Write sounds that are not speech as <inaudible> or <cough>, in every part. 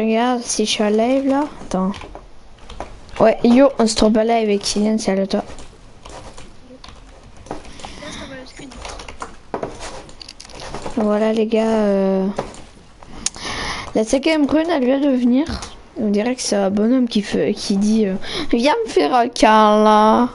regarde si je suis à live là. Attends. Ouais, yo, on se trouve à live avec Kylian, salut à toi. Voilà les gars. euh, La cinquième rune, elle vient de venir. On dirait que c'est un bonhomme qui, fait, qui dit euh, Viens me faire un câlin.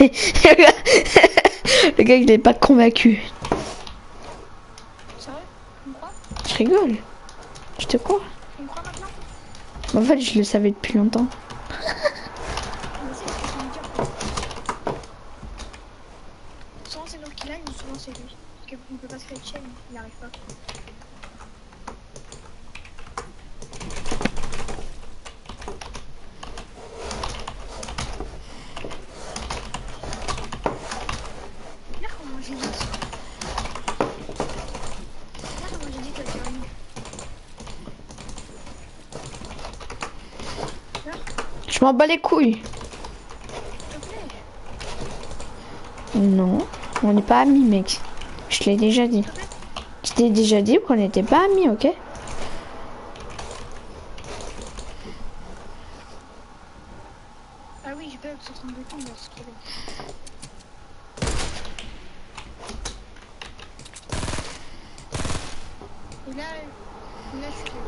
<laughs> Le gars, il est pas convaincu. Sérieux Tu me crois Je rigole. Je te crois. Tu me crois maintenant En fait, je le savais depuis longtemps. Souvent c'est l'autre qui l'a, ou souvent c'est lui. Parce qu'il peut pas se créer de chaîne, il n'y arrive pas. Regarde comment j'ai dit. Regarde comment j'ai dit que tu Je m'en bats les couilles. Non, on n'est pas amis, mec. Je l'ai déjà dit. Je t'ai déjà dit qu'on n'était pas amis, ok Ah oui, je bug sur son bouton dans ce qu'il est. Et là, là je suis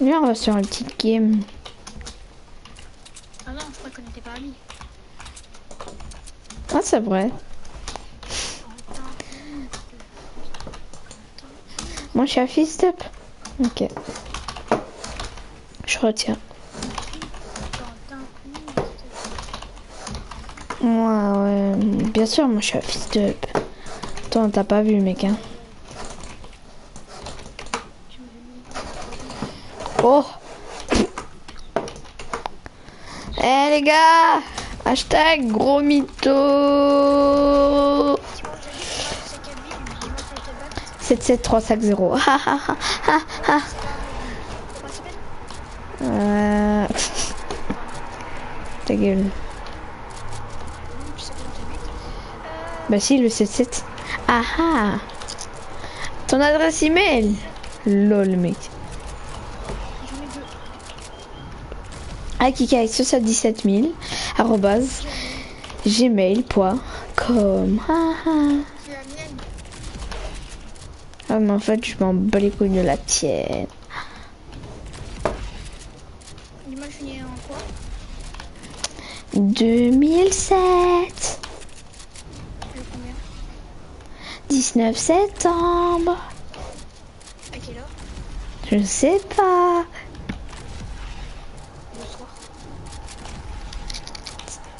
Viens, on va sur une petite game. Ah non, je crois qu'on n'était pas amis. Ah, c'est vrai. Moi, je suis à Fist Up. Ok. Je retiens. Moi, ouais. Bien sûr, moi, je suis à Fist Up. Toi, t'as pas vu, mec, hein. Oh Eh gars Hashtag gros mytho 77350 <laughs> Ha ha ha ha ha Euh... Ta gueule. Bah si, le 77. Ah ah Ton adresse email Lol mec. Akika 77 000 arrobase gmail.com Ah ah. Ah mais en fait je m'en bats les couilles de la tienne. Dis-moi, je suis né en quoi 2007 Le combien 19 septembre À quelle heure? Je sais pas. Le soir.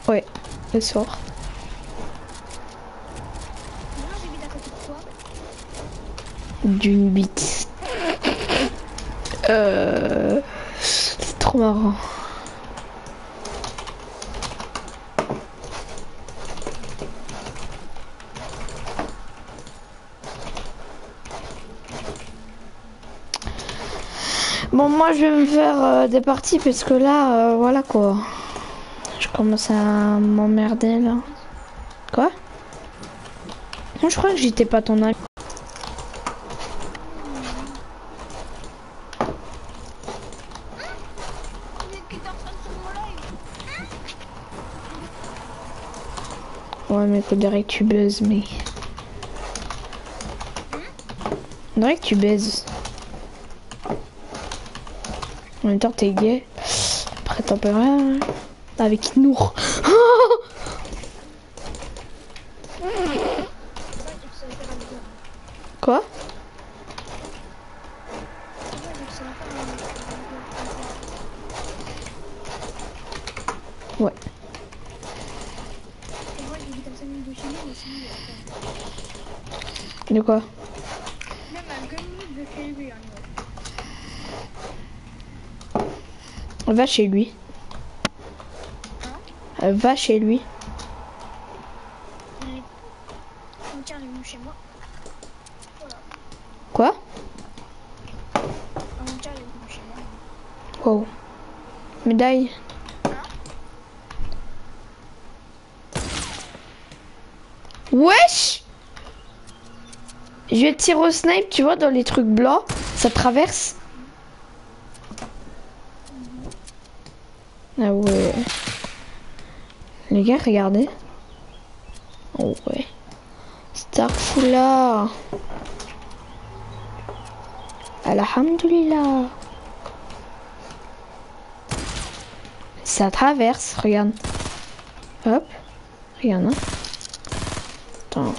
Ouais, le soir. D'une bite. Euh... C'est trop marrant. Bon, moi je vais me faire euh, des parties parce que là, euh, voilà quoi. Commence à m'emmerder là. Quoi? Je crois que j'étais pas ton ami. Ouais, mais faut dirait que tu buzzes, mais. On dirait que tu baises. En même temps, t'es gay. Après, t'en peux rien. hein. Avec Nour. Quoi? Ouais. De chez nous, mais sinon, il y a pas. De quoi Même à 2 minutes de chez lui, hein, Va chez lui. euh, va chez lui. Est venu chez moi. Quoi donc, tiens, il est venu chez moi. Wow. Médaille. Wesh Je vais tirer au snipe, tu vois, dans les trucs blancs, ça traverse. Ah ouais. Les gars, regardez. Oh ouais. Starfula. Alhamdulillah. Ça traverse, regarde. Hop. Regarde. hein. Attends.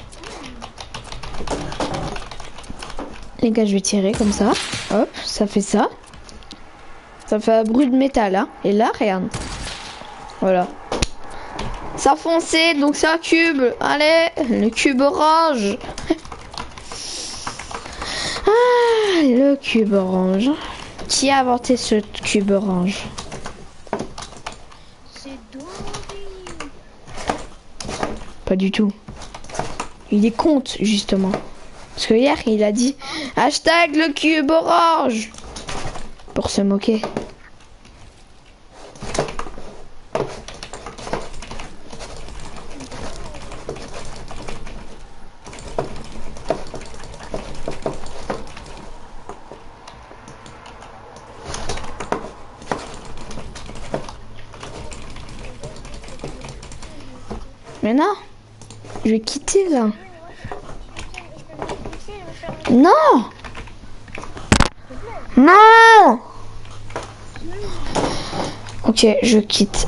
Les gars, je vais tirer comme ça. Hop, ça fait ça. Ça fait un bruit de métal, hein. Et là, regarde. Voilà. Ça foncé, donc c'est un cube. Allez, le cube orange. <laughs> Ah, le cube orange. Qui a inventé ce cube orange? Pas du tout. Il est compte, justement. Parce que hier, il a dit hashtag le cube orange. Pour se moquer. Mais non, je vais quitter là. Non Non Ok, je quitte.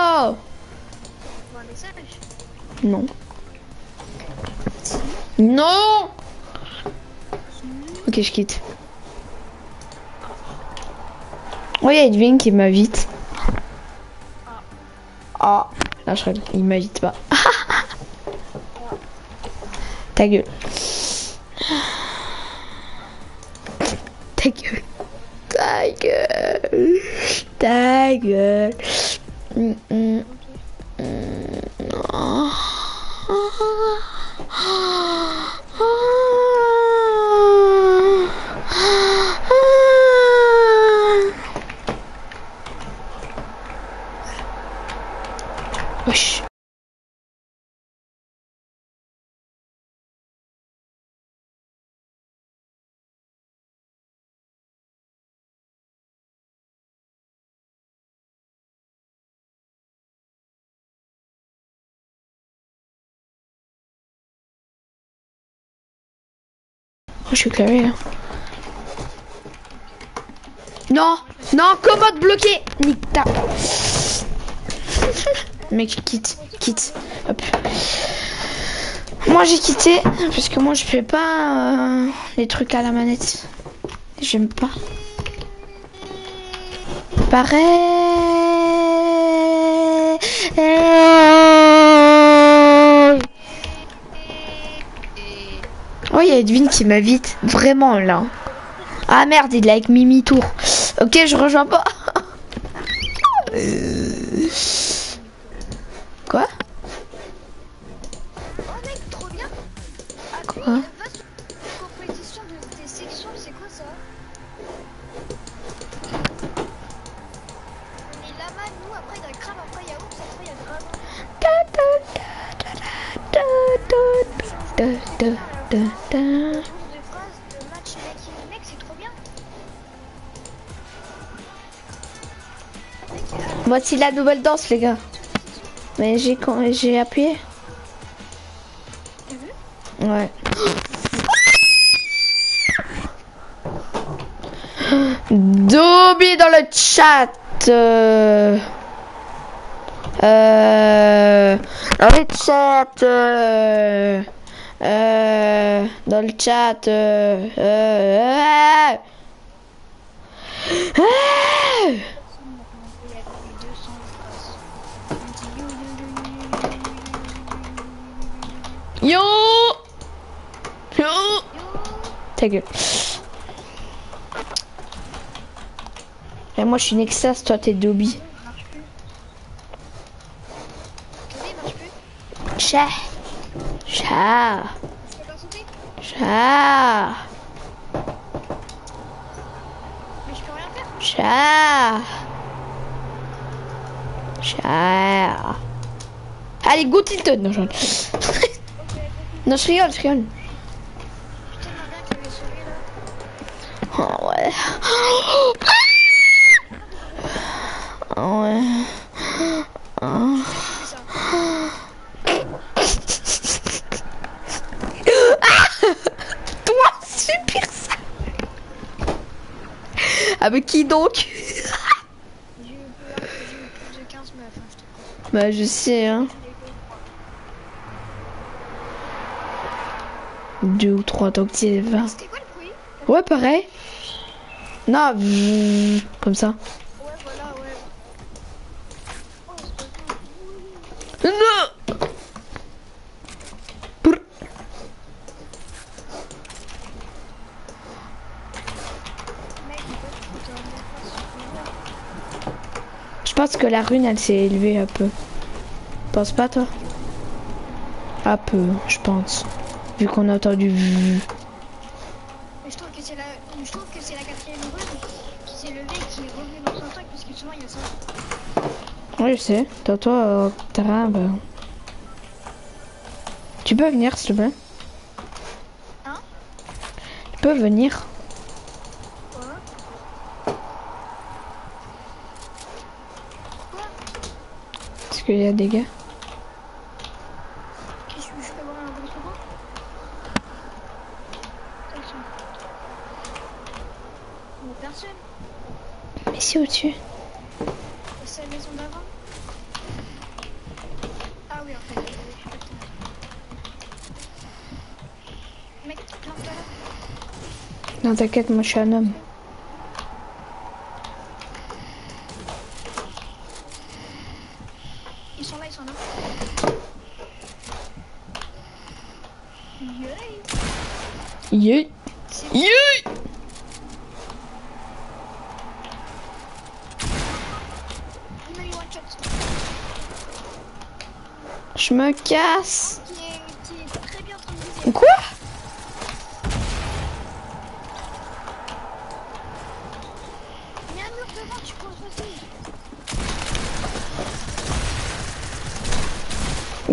Non. Non Ok, je quitte. Oh, il y a Edwin qui m'invite. Ah, là, je rêve. Il m'invite pas. <laughs> Ta gueule. Ta gueule. Ta gueule. Ta gueule. Mm, mm. Mm. 啊 je suis clavé là. Non, non, commode bloquée. Nique ta. <laughs> Mec, quitte, quitte. Hop. Moi j'ai quitté parce que moi je fais pas euh, les trucs à la manette. J'aime pas. Pareil. Oh, il y a Edwin qui m'invite. Vraiment, là. Ah merde, il est avec Mimi Tour. Ok, je rejoins pas. La nouvelle danse, les gars. Mais j'ai quand j'ai appuyé. Ouais. Dobby dans le chat. Euh... Euh... Dans le chat. Euh... Euh... Dans le chat. Yo Yo Ta gueule. Et moi je suis Nexas, toi t'es Dobby. Chat. Chat. Chat. Chat. Chat. Allez, go <laughs> Non, je rigole, je rigole. Oh ouais. Oh ouais. Oh. Toi, super ça. Avec qui donc? Bah je sais hein. deux ou trois d'octaves. Ouais, pareil. Non, comme ça. Non Je pense que la rune, elle s'est élevée un peu. Pense pas, toi? Un peu, je pense. Vu qu'on a entendu. Mais je trouve que c'est la, je trouve que c'est la quatrième rune qui s'est levée et qui est revenue dans son truc parce que souvent il y a ça. Oui, je sais. Toi, toi, euh, terrain, bah... Tu peux venir, s'il te plaît? Hein? Tu peux venir Parce qu'il y a des gars. C'est la maison d'avant Ah oui, en fait. Non, t'inquiète, moi je suis un homme.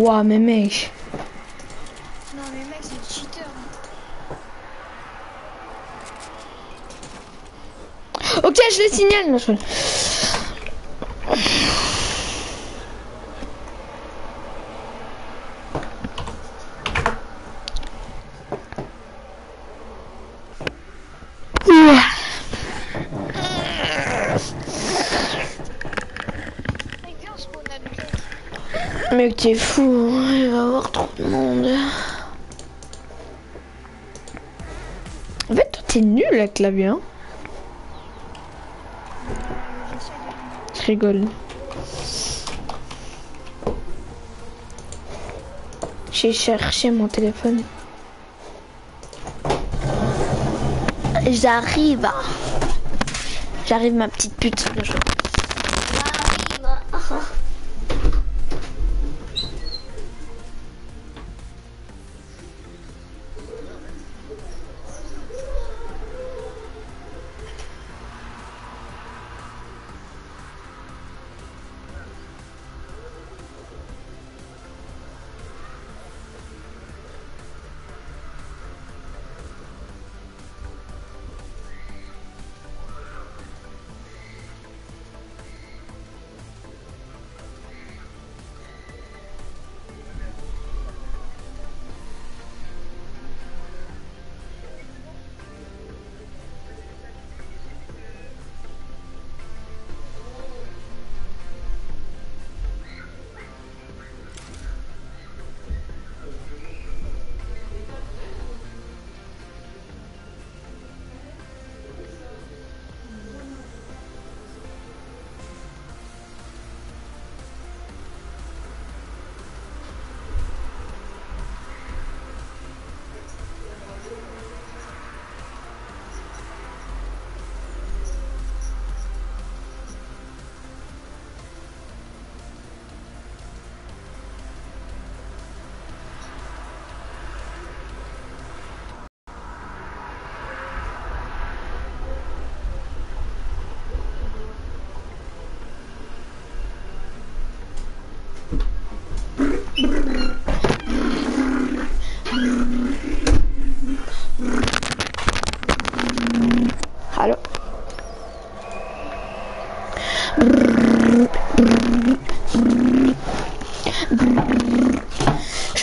Ouah, mais mec. Non, mais mec, c'est un cheater. Ok, je le signale. Non, je... Ouah. Mec, viens, on spawn à deux. T'es fou, hein, il va y avoir trop de monde. En fait, toi, t'es nul avec clavier, hein J'essaie de... Je rigole. J'ai cherché mon téléphone. J'arrive. J'arrive, ma petite pute.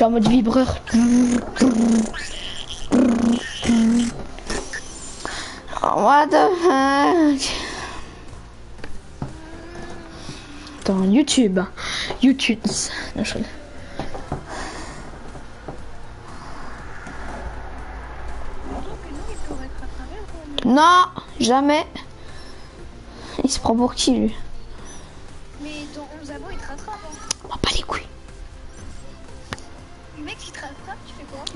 En mode vibreur. Oh, what the fuck? Attends, YouTube. YouTube. Non, je- Non, jamais. Il se prend pour qui lui?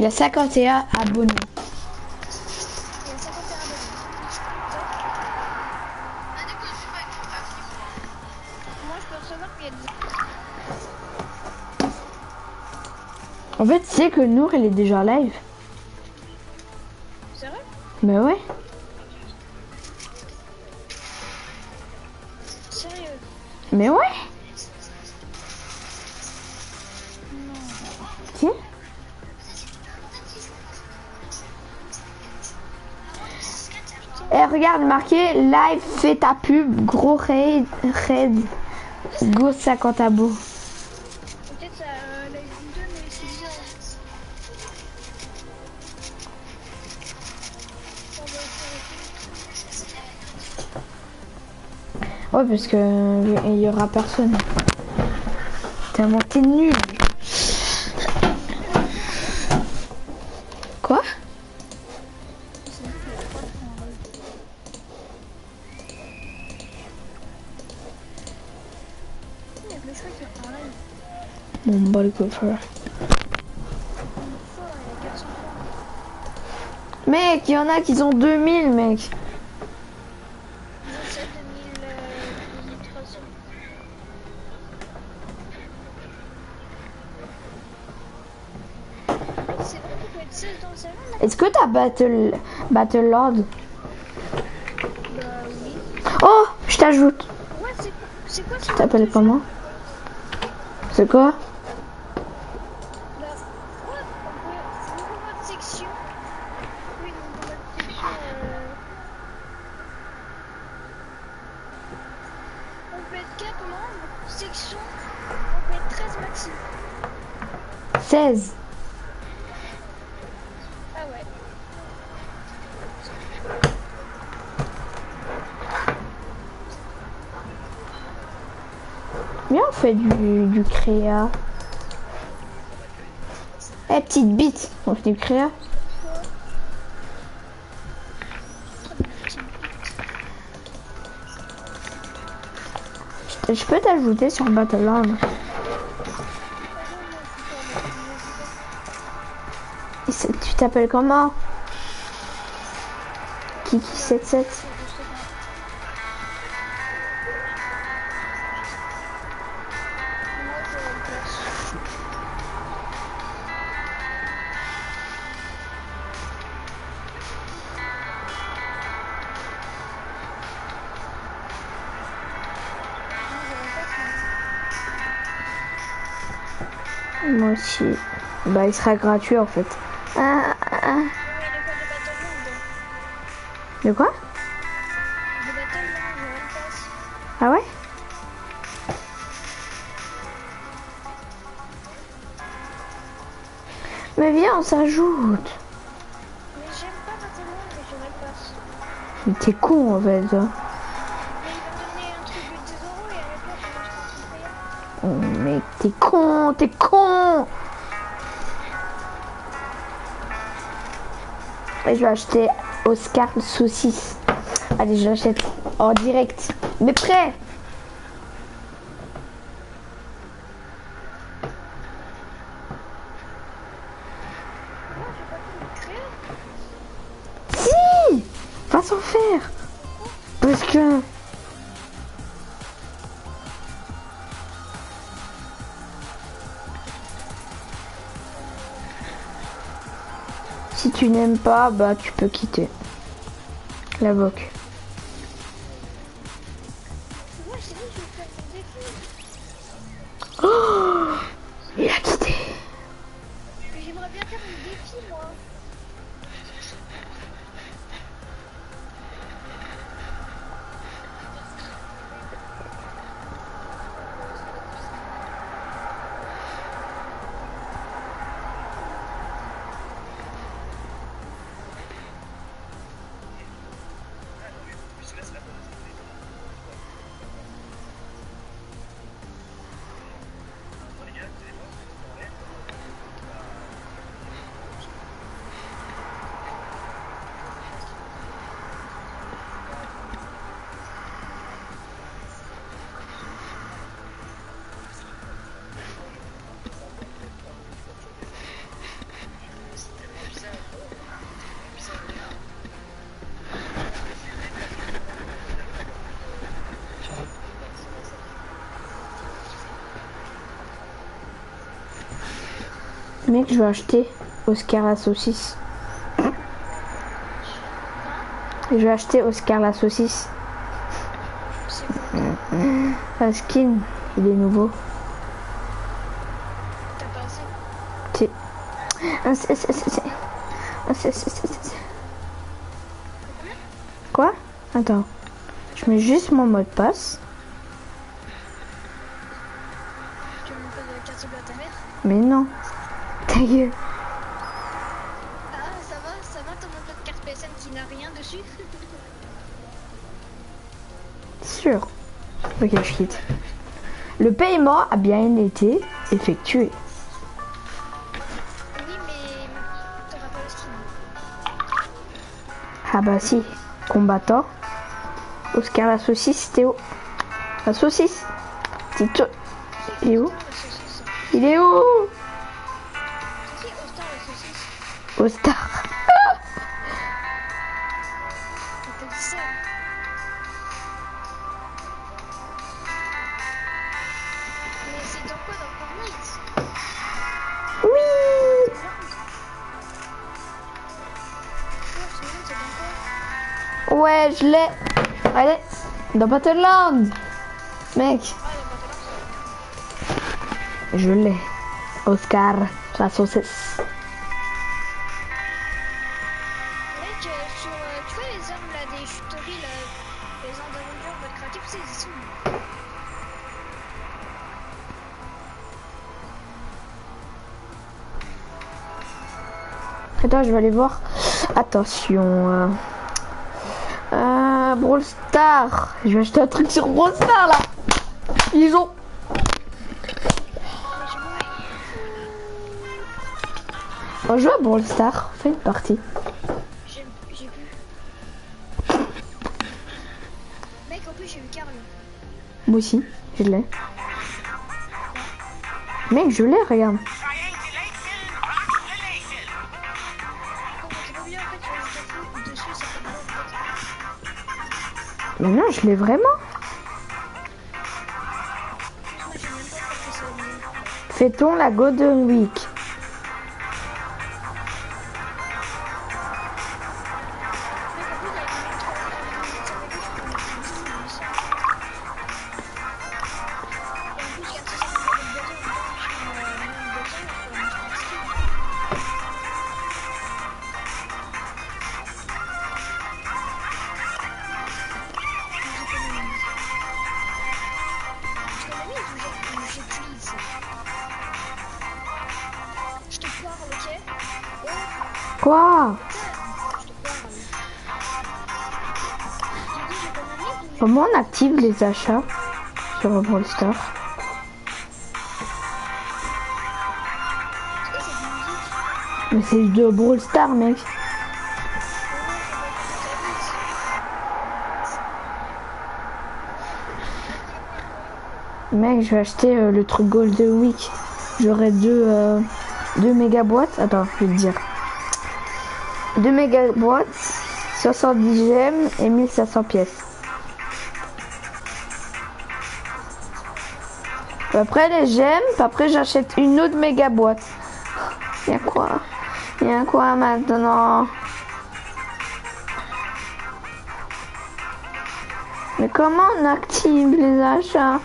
Il a 51 abonnés. Il y a 51 abonnés. Moi, je peux recevoir qu'il y a des... En fait, sais que Nour, il est déjà live. Marqué live, fais ta pub, gros raid, raid, go 50 abos. Peut-être ça euh, la une 2, mais c'est bizarre. On va essayer. Ouais, parce que il y aura personne. Tellement t'es nul. Mon bol coffre. Une fois, il y a 400 fois. Mec, il y en a qui ont 2000, mec. 17 2000, 2300. C'est vrai qu'il peut être 16 dans le salon là Est-ce que t'as Battle, Battle Lord? Bah oui. Oh, je t'ajoute. Ouais, Tu t'appelles comment? C'est quoi Bah, ouais, on peut. Nouveau mode section. Oui, nouveau mode section. Euh... On peut être 4 membres. Section. On peut être 13 maxi. 16. Ouais. Viens, on fait du, du créa. Eh, petite bite, on fait du créa. Je peux t'ajouter sur Battle t'appelles comment? Kiki77. Moi, aussi. Bah, il sera gratuit en fait. De quoi De. Ah ouais Mais viens, on s'ajoute. Mais j'aime pas mais le passe. Mais T'es con en fait. toi. Mais il va me donner un truc de 10 euros et à la place, je m'achète un truc payant. Oh, mec, t'es con, t'es con. Et je vais acheter Oscar saucisse. Allez, je l'achète en direct. Mais prêt tu n'aimes pas, bah tu peux quitter. La boc. Je vais acheter Oscar la saucisse. Je vais acheter Oscar la saucisse. Un skin, il est nouveau. Quoi? Attends. Je mets juste mon mot de passe. Mais non. Gueule. Ah, ça va, ça va, pas de carte PSN qui n'a rien dessus? <laughs> Sûr. Ok, je quitte. Le paiement a bien été effectué. Oui, mais t'auras pas le skin. Ah bah si. Combattant. Oscar la saucisse, Théo. La saucisse. Tito. Il est où? Il est où? Fortnite Oui Ouais, je l'ai. Allez, dans Battleland. Mec, je l'ai. Oscar, la saucisse. Je vais aller voir. Attention. Euh, euh, Brawl Star. Je vais acheter un truc sur Brawl Star là. Ils ont. On joue à Brawl Star. Fais une partie. J'ai j'ai vu. Mec, en plus, j'ai eu Carl. Moi aussi, je l'ai. Mec, je l'ai, regarde. Mais non, je l'ai vraiment. Fait-on la Golden Week? Les achats sur Brawl Star Et c'est de musique. Mais c'est de Brawl Star, mec. Mec, je vais acheter euh, le truc Golden Week. J'aurai deux, euh, deux méga boîtes. Attends, je vais te dire. Deux méga boîtes, 70 gemmes et 1500 pièces. Après les gemmes, après j'achète une autre méga boîte. Y'a quoi? Y'a quoi maintenant? Mais comment on active les achats?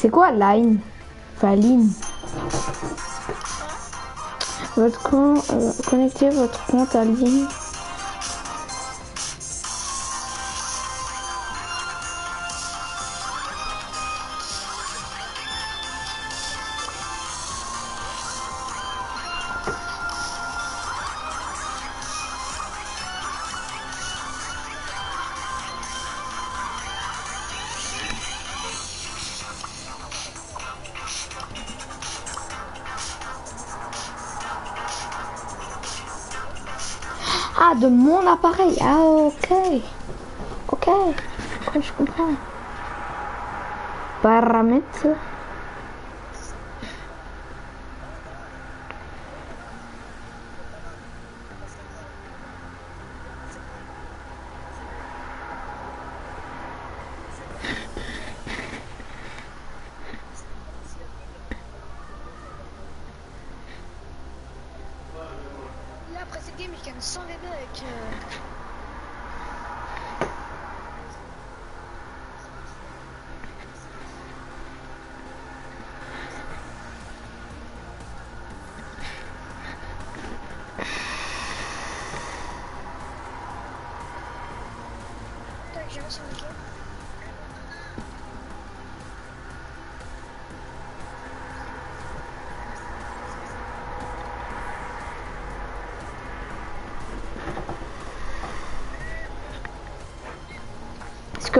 C'est quoi line? Enfin line. Votre compte, euh, connectez votre compte à ligne. Arramé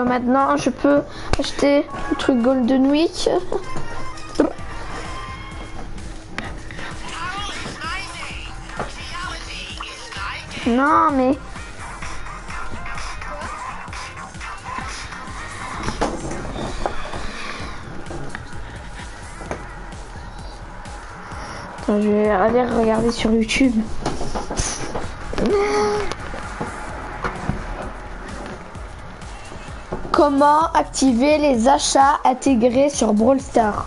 maintenant je peux acheter le truc Golden Week. Non mais... Je vais aller regarder sur YouTube. Comment activer les achats intégrés sur Brawl Stars?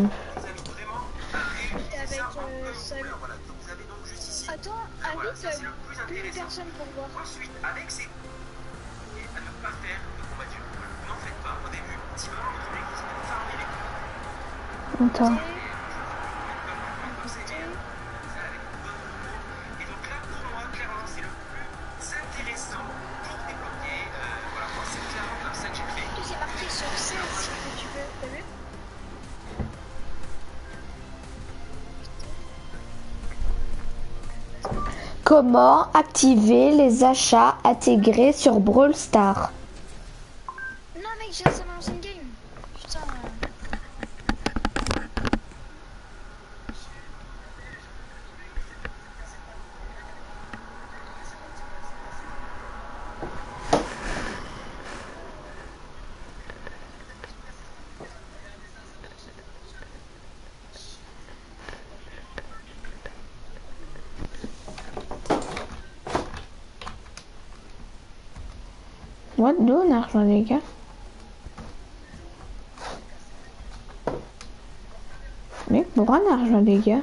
Comment activer les achats intégrés sur Brawl jardin des gars. Mais pourquoi on a rejoint des gars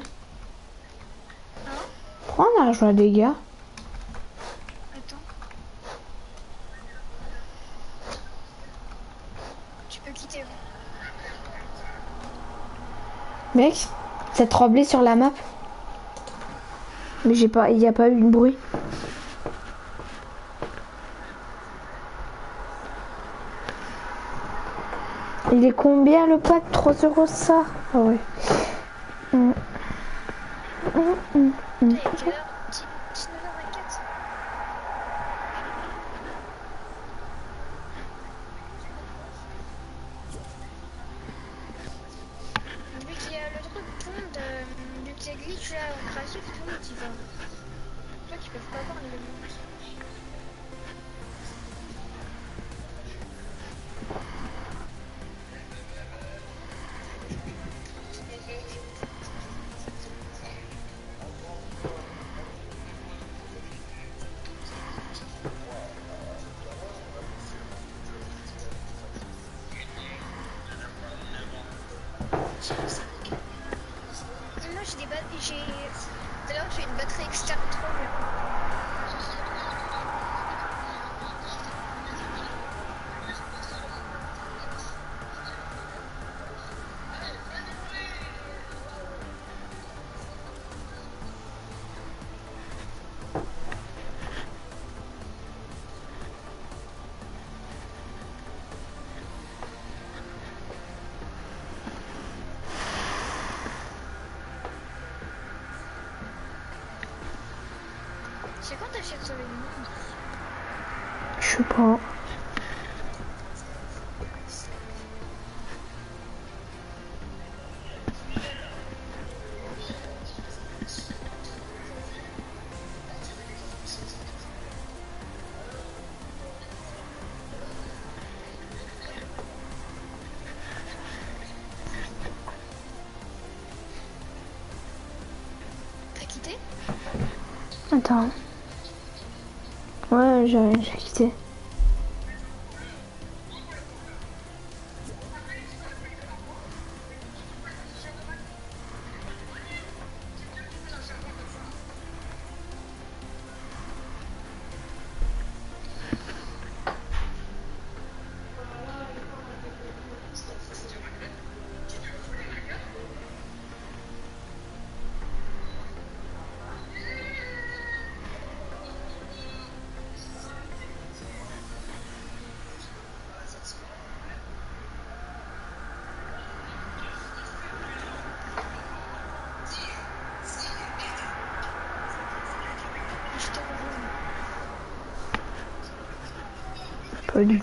Pourquoi on a des gars Attends. Tu peux quitter. Mec, c'est tremblé sur la map. Mais j'ai pas, il n'y a pas eu de bruit. Il est combien le pack? 3 euros ça? Ah ouais. Attends. Ouais, j'ai Pas du.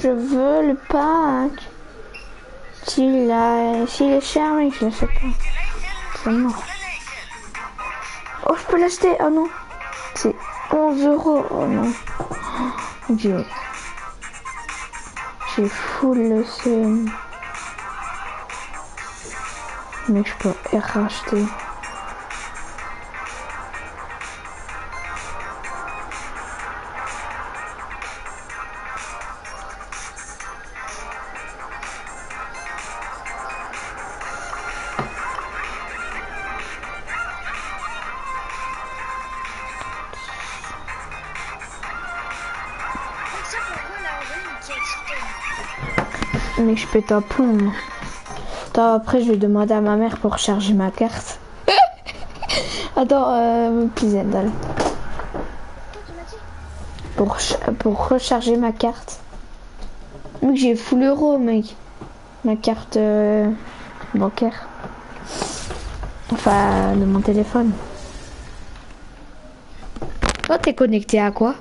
Je veux le pack. S'il a... S'il est cher, mec, je l'achète pas. C'est mort. Oh, je peux l'acheter. Oh non. C'est 11 euros. Oh non. Dieu. J'ai full le seum. Mais je peux racheter. Pète un plomb. après, je vais demander à ma mère pour recharger ma carte. <laughs> Attends, euh, Pizendal. Pour, pour recharger ma carte. Mec, j'ai full euro, mec. Ma carte euh, bancaire. Enfin, de mon téléphone. Toi, t'es connecté à quoi?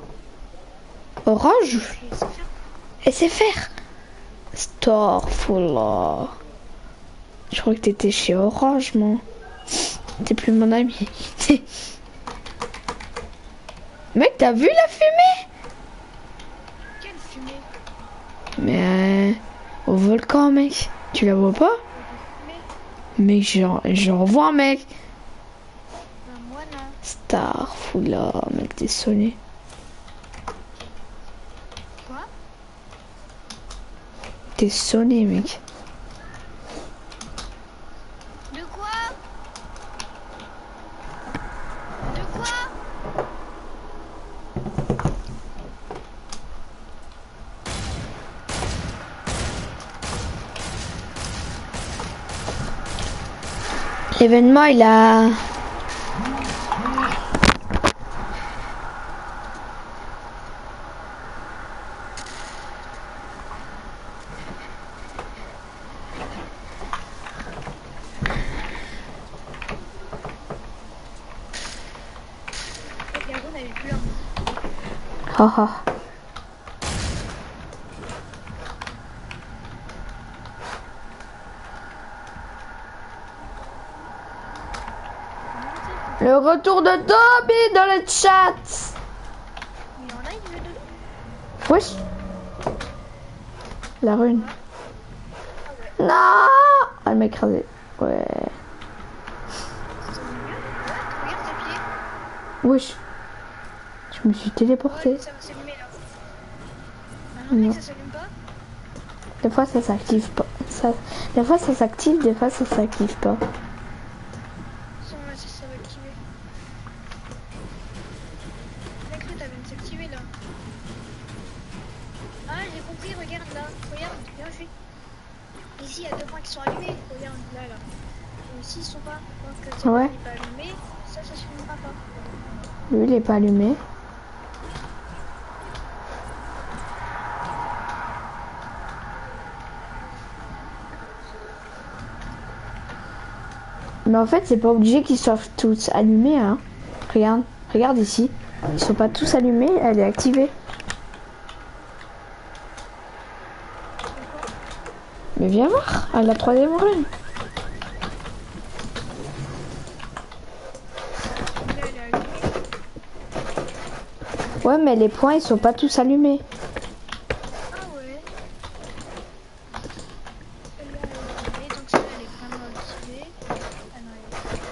Orange? Faire. SFR Starfullah. Je crois que t'étais chez Orange, moi. T'es plus mon ami. <laughs> Mec, t'as vu la fumée? Quelle fumée? Mais euh, au volcan, mec. Tu la vois pas? Mais, Mec, j'en vois, mec. moi non. Starfullah, mec, t'es sonné. Quoi Sonné, mec. De quoi? De quoi? L'événement, il a... Ah ah. Le retour de Toby dans le chat. Il en a, Wesh. La rune. Ah. Non Elle m'a écrasé. Ouais. C'est mieux. Ouais, regarde tes pieds. Wesh. Je me suis téléporté. Non. pas Des fois ça s'active pas. Ça... Des fois ça s'active, des fois ça s'active pas. Sans là, ça, ça va activer. Mec, là, t'as même s'activer là. Ah, j'ai compris, regarde là. Regarde, bien fait. Ici, il y a deux points qui sont allumés. Regarde, là, là. Et ici, ils sont pas. Donc, ça Ouais. n'est pas allumé. Ça, ça s'allumera pas. Lui il est pas allumé. En fait c'est pas obligé qu'ils soient tous allumés hein. Regarde, regarde ici. Ils sont pas tous allumés, elle est activée. Mais viens voir, à la troisième allumée. Ouais mais les points ils sont pas tous allumés. Ah ouais. Celle-là, elle est allumée. Donc, celle-là, elle est vraiment activée. Ah non, elle est-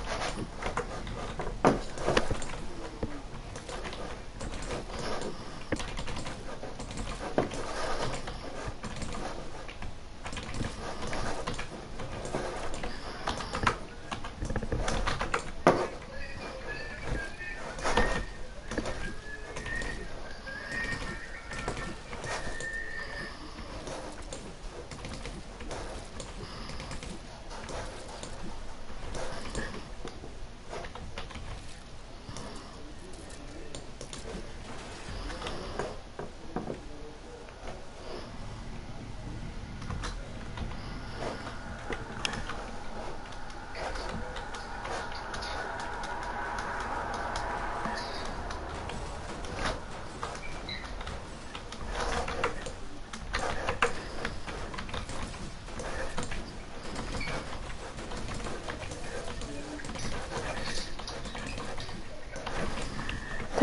Attends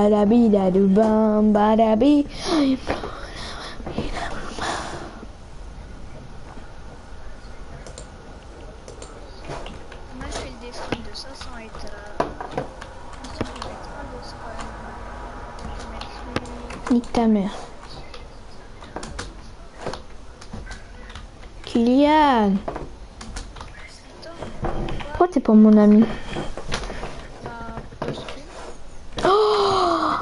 vais mettre lui. Nique ta mère. Kylian, pourquoi t'es pas mon ami bah, parce que. Oh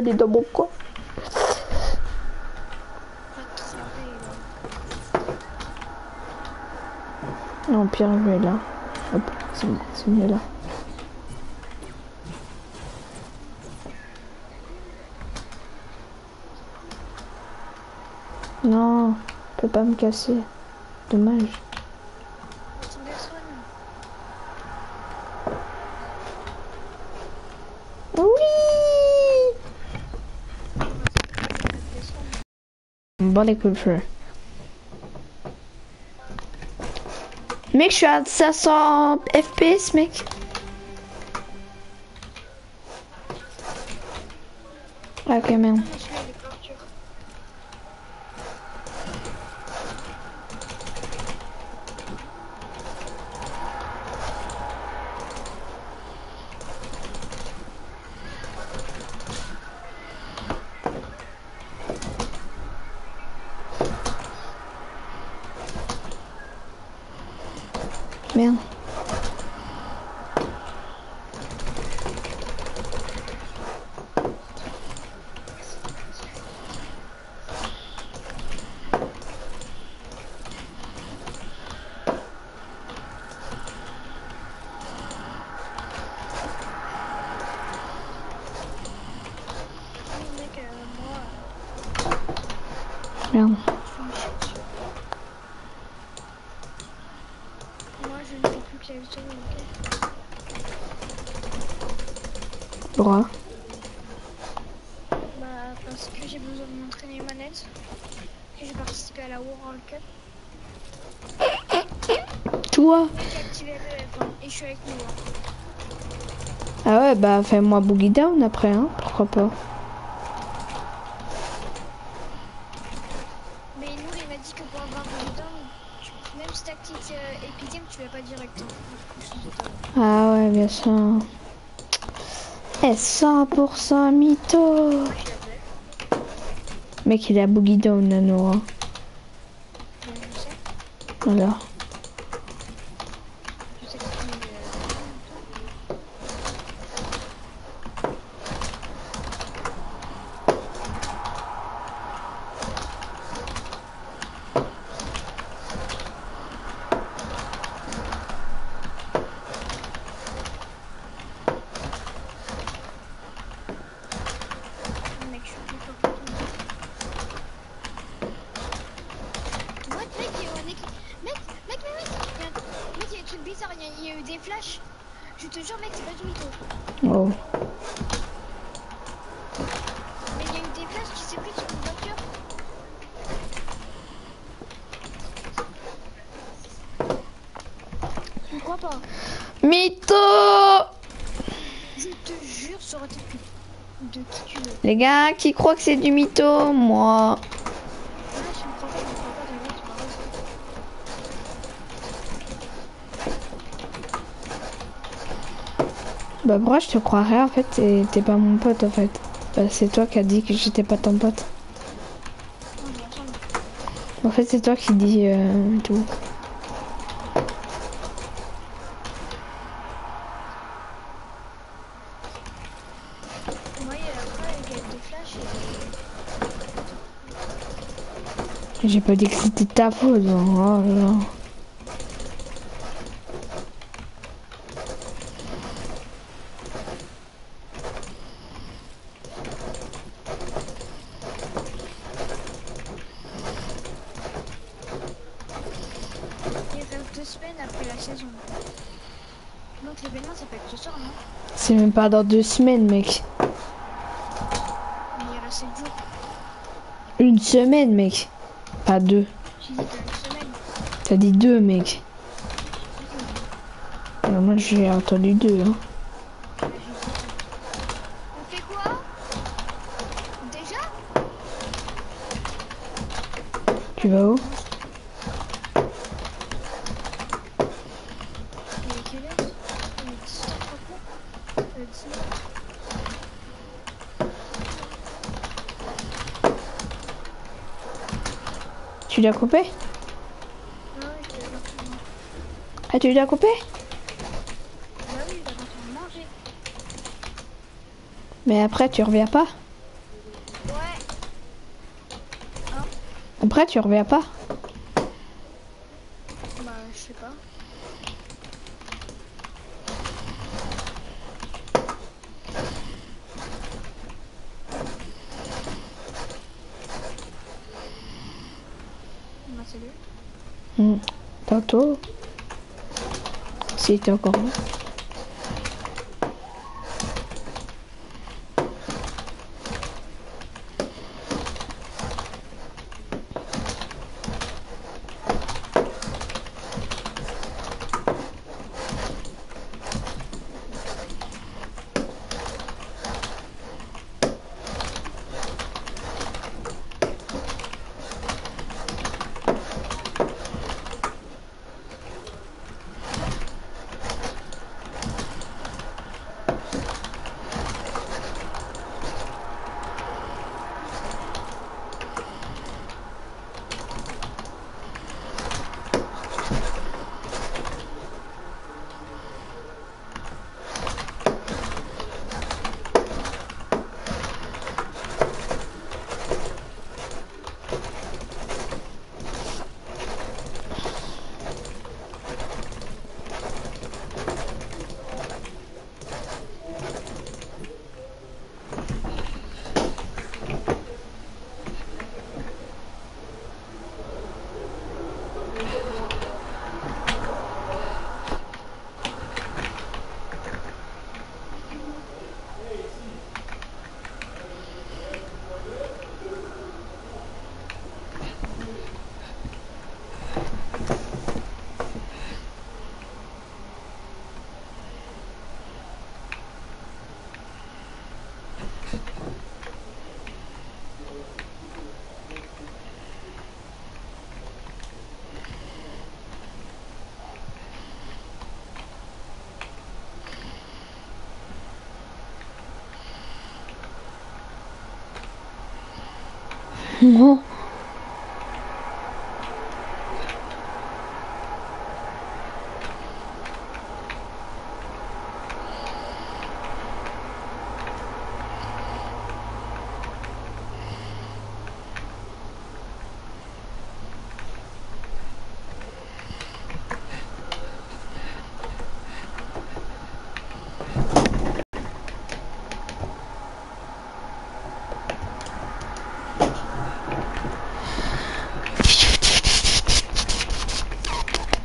Vais aller dans mon coin. Non, pire, je vais là. Hop, c'est bon, c'est mieux là. Non, je peux pas me casser. Dommage. Son dessin. Oui Dessin. Bon les coups de feu. Mec, je suis à 500 FPS, mec. Ah, Ok, merde. Ah, celui-là, il est pas dur. Merde. Merde. Je me chie dessus. Moi, je ne fais plus que la victoire, ok Droit. Bah, parce que j'ai besoin de m'entraîner les manettes. Et j'ai participé à la World Cup. Toi Et j'ai activé le F1. Et je suis avec nous. hein. Ah ouais, bah fais-moi Boogie Down après, hein. Pourquoi pas Mais nous, il m'a dit que pour avoir le temps, tu- même si tactique euh, Epic Game, tu l'as pas direct. hein. Ah ouais, bien sûr. Eh, 100% mytho? Mec, il a Boogie Down, Nano. hein. Donc, je sais. Voilà. Je sais que tu mets le- Mec, je suis plus fort que toi. What, mec, il y a un éclair. Mec, mec, mec, mec, il y a un- mec, il y a des trucs bizarres, il y a, il y a eu des flashs. Je te jure, mec, c'est pas du mytho. Oh. Mais il y a eu des flashs qui s'est pris sur une voiture. Je ne crois pas. Mytho Je te jure, ça aurait été plus de qui tu veux. Les gars, qui croient que c'est du mytho Moi. Ah. Bah pourquoi je te croirais en fait T'es pas mon pote en fait. Bah, c'est toi qui as dit que j'étais pas ton pote. En fait c'est toi qui dis euh, tout. moi, il y a après, il y a eu des flashs et... J'ai pas dit que c'était ta faute. hein. Oh là C'est même pas dans deux semaines mec. Il reste 7 jours. Une semaine mec. Pas deux. T'as dit deux mec. Alors, moi j'ai entendu deux. Hein. On fait quoi Déjà Tu vas où Il est quelle heure Il est 17h34 Euh, 19. Tu l'as coupé Ah tu l'as coupé Bah. Mais après tu reviens pas Ouais. Après tu reviens pas Bah, je sais pas. Bah, salut. Hmm. Tantôt. Si t'es encore là.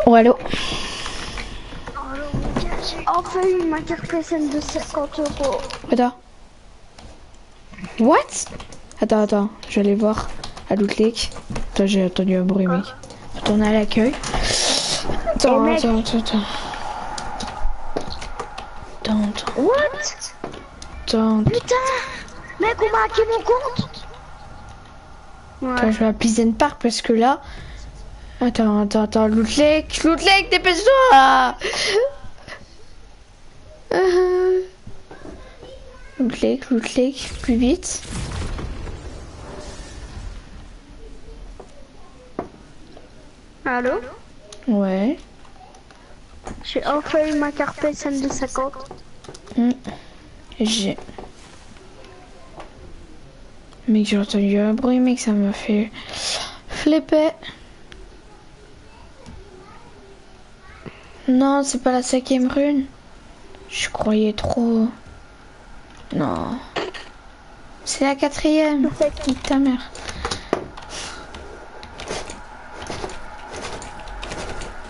Oh, allô enfin eu ma carte PSN de 50 euros. Attends. What? Attends, attends, je vais aller voir à Loot Lake. Attends, j'ai entendu un bruit, mec. Retourne à l'accueil. Attends, Eh, mec. attends, attends, attends. Attends, attends, What? Attends. Putain Mec, on m'a hacké mon compte Attends, Ouais. je vais à Pleasant Park parce que là. Attends, attends, attends. Loot Lake, Loot Lake, dépêche-toi Euh. Loot Lake, Loot Lake, plus vite. Allô? Ouais. J'ai enfin eu ma carte PSN de 50. Hmm. J'ai. Mec, j'ai entendu un bruit, mec, ça m'a fait flipper. Non, c'est pas la cinquième rune. Je croyais trop. Non. C'est la quatrième. Nique ta mère.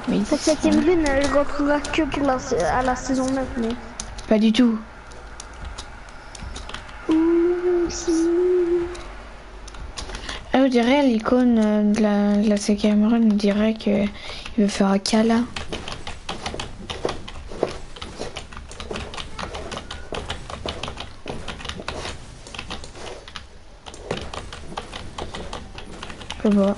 Mais Cette septième lune, elle retrouvera que pour la, à la saison 9, mais... pas du tout. Ouh, si. Ah, on dirait l'icône euh, de la, de la cinquième rune, on dirait que il veut faire un câlin. Je vois.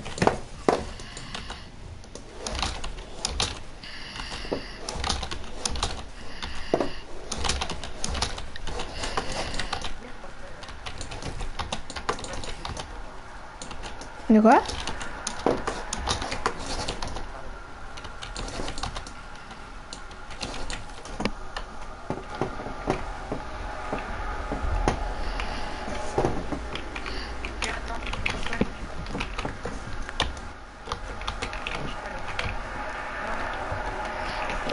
De quoi?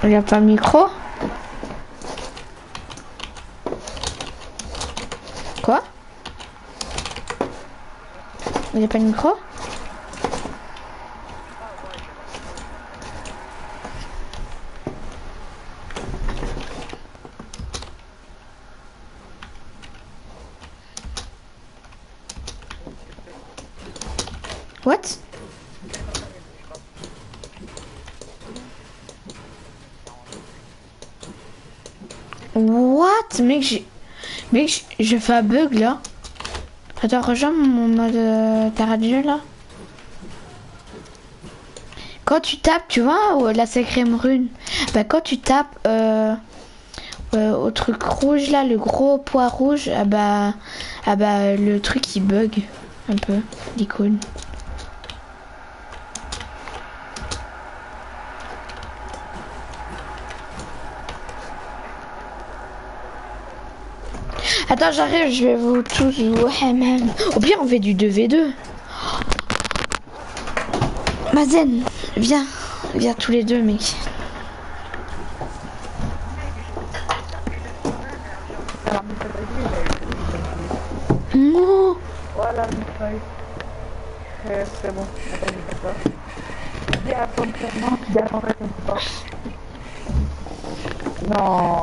Il n'y a pas de micro. Quoi? Il n'y a pas de micro What What Mec, j'ai... Mec, j'- j'ai fait un bug, là. Attends, rejoins mon mode euh, là. Quand tu tapes, tu vois, où la cinquième rune, bah quand tu tapes euh, euh, au truc rouge, là, le gros poids rouge, ah bah, ah bah le truc, il bug un peu, l'icône. Attends, j'arrive, je vais vous tous jouer même. Au pire, on fait du 2v2. Mazen, viens. Viens tous les deux, mec. Non. Voilà, c'est bon, on va dire ça. Dis à ton prénom, dis à ton prénom pas. Non.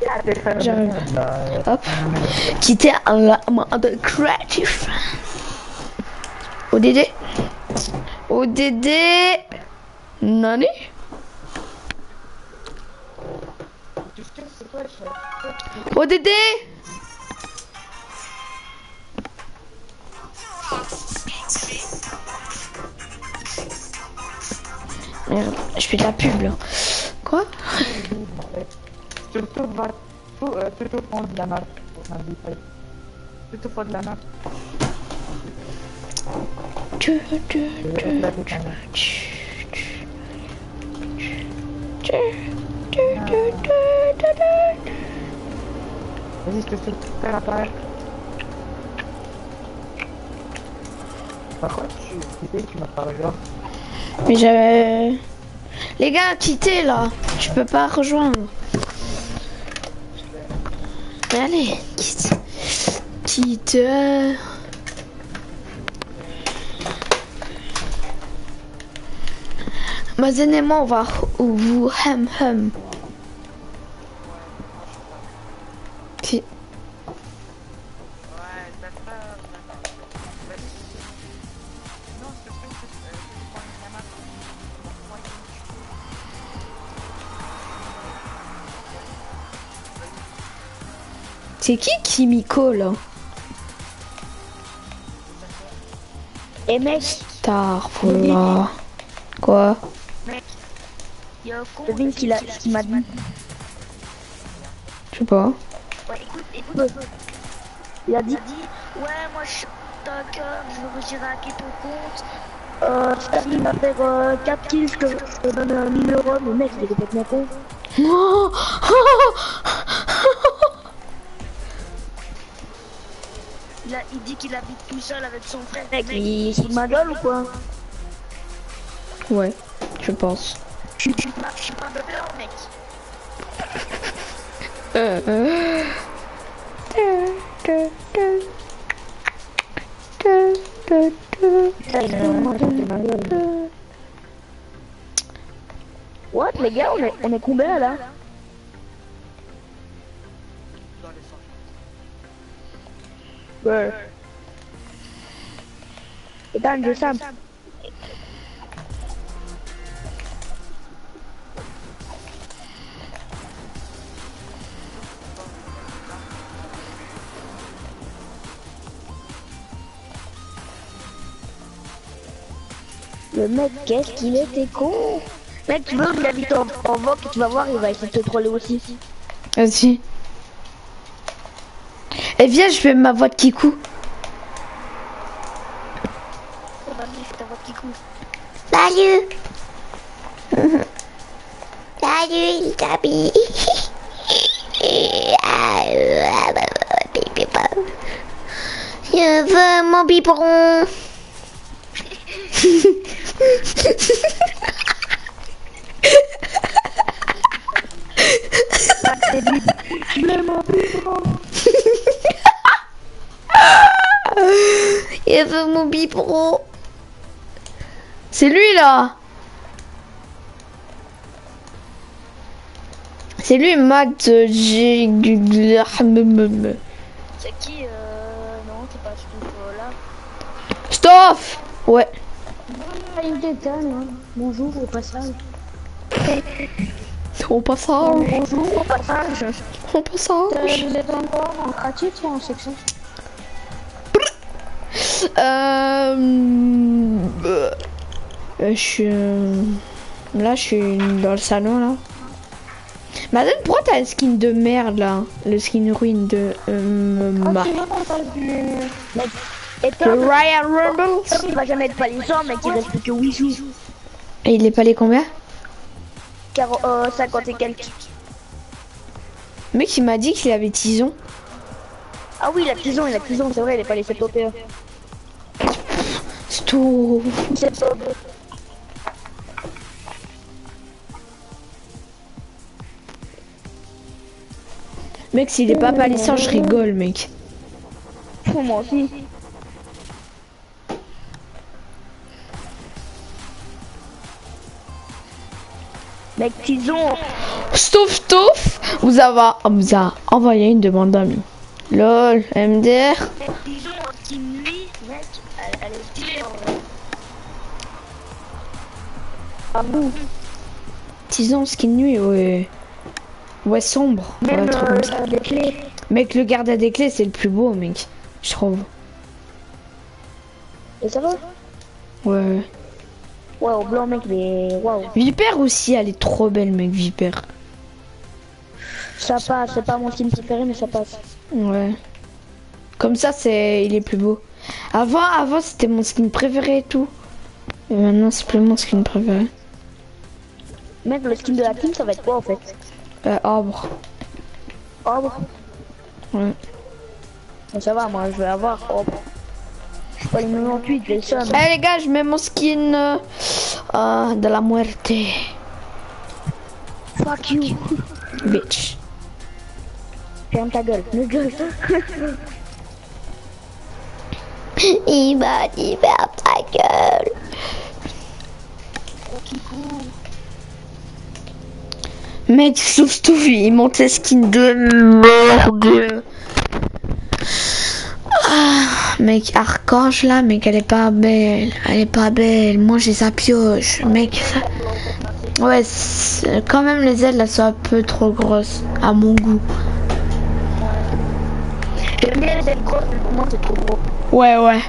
Dis à tes frères. J'arrive. Là, Hop. Quitter la mode créatif. ODD. ODD. Nani? ODD Merde, je fais de la pub là. Quoi? Tout, euh, fond de la fond de la map. Tu, tu, Je vais tu, regarder quand même. tu, tu, tu, tu, tu, tu, tu, tu. Vas-y, je te fais faire apparaître. Par contre, tu tu m'as pas rejoint. Mais j'avais... Les gars, quittez là. Je peux pas rejoindre. Allez, quitte. Quitte. Mazen et moi, on va vous hum hum. C'est qui Kimiko là Et mec, Tard, voilà. Quoi il y a un con. Devine qui, m'a dit. Je sais pas. Ouais, écoute, écoute. Il a dit, ouais, moi je suis je veux hacker ton compte. Euh, si t'arrives à faire euh, 4 kills, je te, je te donne 1000 euros. Mais mec, il est complètement con. <laughs> Il, a, il dit qu'il habite tout seul avec son frère. Mec, il de ma gueule ou quoi ouais, je pense. Je suis pas, je suis pas de peur, mec. Euh, euh. What, les gars, on est, on est combien là? Ouais. Et dans le jeu simple. Le mec, qu'est-ce qu'il était con? Mec, tu veux que j'habite en, en et tu vas voir, il va essayer de te troller aussi. Vas-y. Et viens, je fais ma voix de Kikou. Oh. Salut <laughs> Salut les amis <laughs> Je veux mon biberon <laughs> Je veux mon biberon C'est lui là C'est lui Matt euh, G... C'est qui euh... Non, c'est pas ce là. Stoff Ouais. détail, hein. Bonjour au passage. <laughs> Au passage. Bonjour au passage. Au passage. Vous êtes encore en ou en section Euh... euh, Je suis... euh, Là, je suis dans le salon, là. Madame, pourquoi t'as le skin de merde, là? Le skin ruine de... Euh, ma- Et Le Royal Rumble il va jamais être palissant, mec, il reste plus que 8 jours. Et il est pas les combien? Car, euh, 50 et quelques. Le mec, il m'a dit qu'il avait tison. Ah oui, la prison, il a prison, c'est vrai, il est pas laissé topper. Stop. Mec, s'il est pas palissant, je rigole, mec. Pour moi aussi. Mec, tison, Stouff, stouff vous a, vous a envoyé une demande d'amis. LOL, MDR. tison qui nuit, mec, elle, Ah bon Tison, skin nuit, ouais. Ouais, sombre. Même euh, les clés. Mec, le garde à des clés, c'est le plus beau, mec. Je trouve. Et ça va Ouais. Ouais, au blanc, mec, mais waouh. Viper aussi, elle est trop belle, mec, Viper. Ça passe, c'est pas mon skin préféré, mais ça passe. Ouais. Comme ça, c'est, il est plus beau. Avant, avant, c'était mon skin préféré et tout. Et maintenant, c'est plus mon skin préféré. Mec, le skin de la team, ça va être quoi en fait Euh, arbre. Orbe Ouais. Bon, Ça va, moi je vais avoir Orbe. Je suis pas le 98, j'ai le seum. Eh les gars, je mets mon skin euh, euh, de la muerte. Fuck you. Bitch. Ferme ta gueule. Ne gueule. <laughs> Il m'a dit ferme ta gueule. Mec, sauf tout, il monte les skins de merde. Ah, mec, Archange là, mec, elle est pas belle. Elle est pas belle. Moi, j'ai sa pioche. Mec, ça- ouais, quand même, les ailes là sont un peu trop grosses à mon goût. J'aime bien les ailes grosses, mais pour moi c'est trop gros. Ouais, ouais.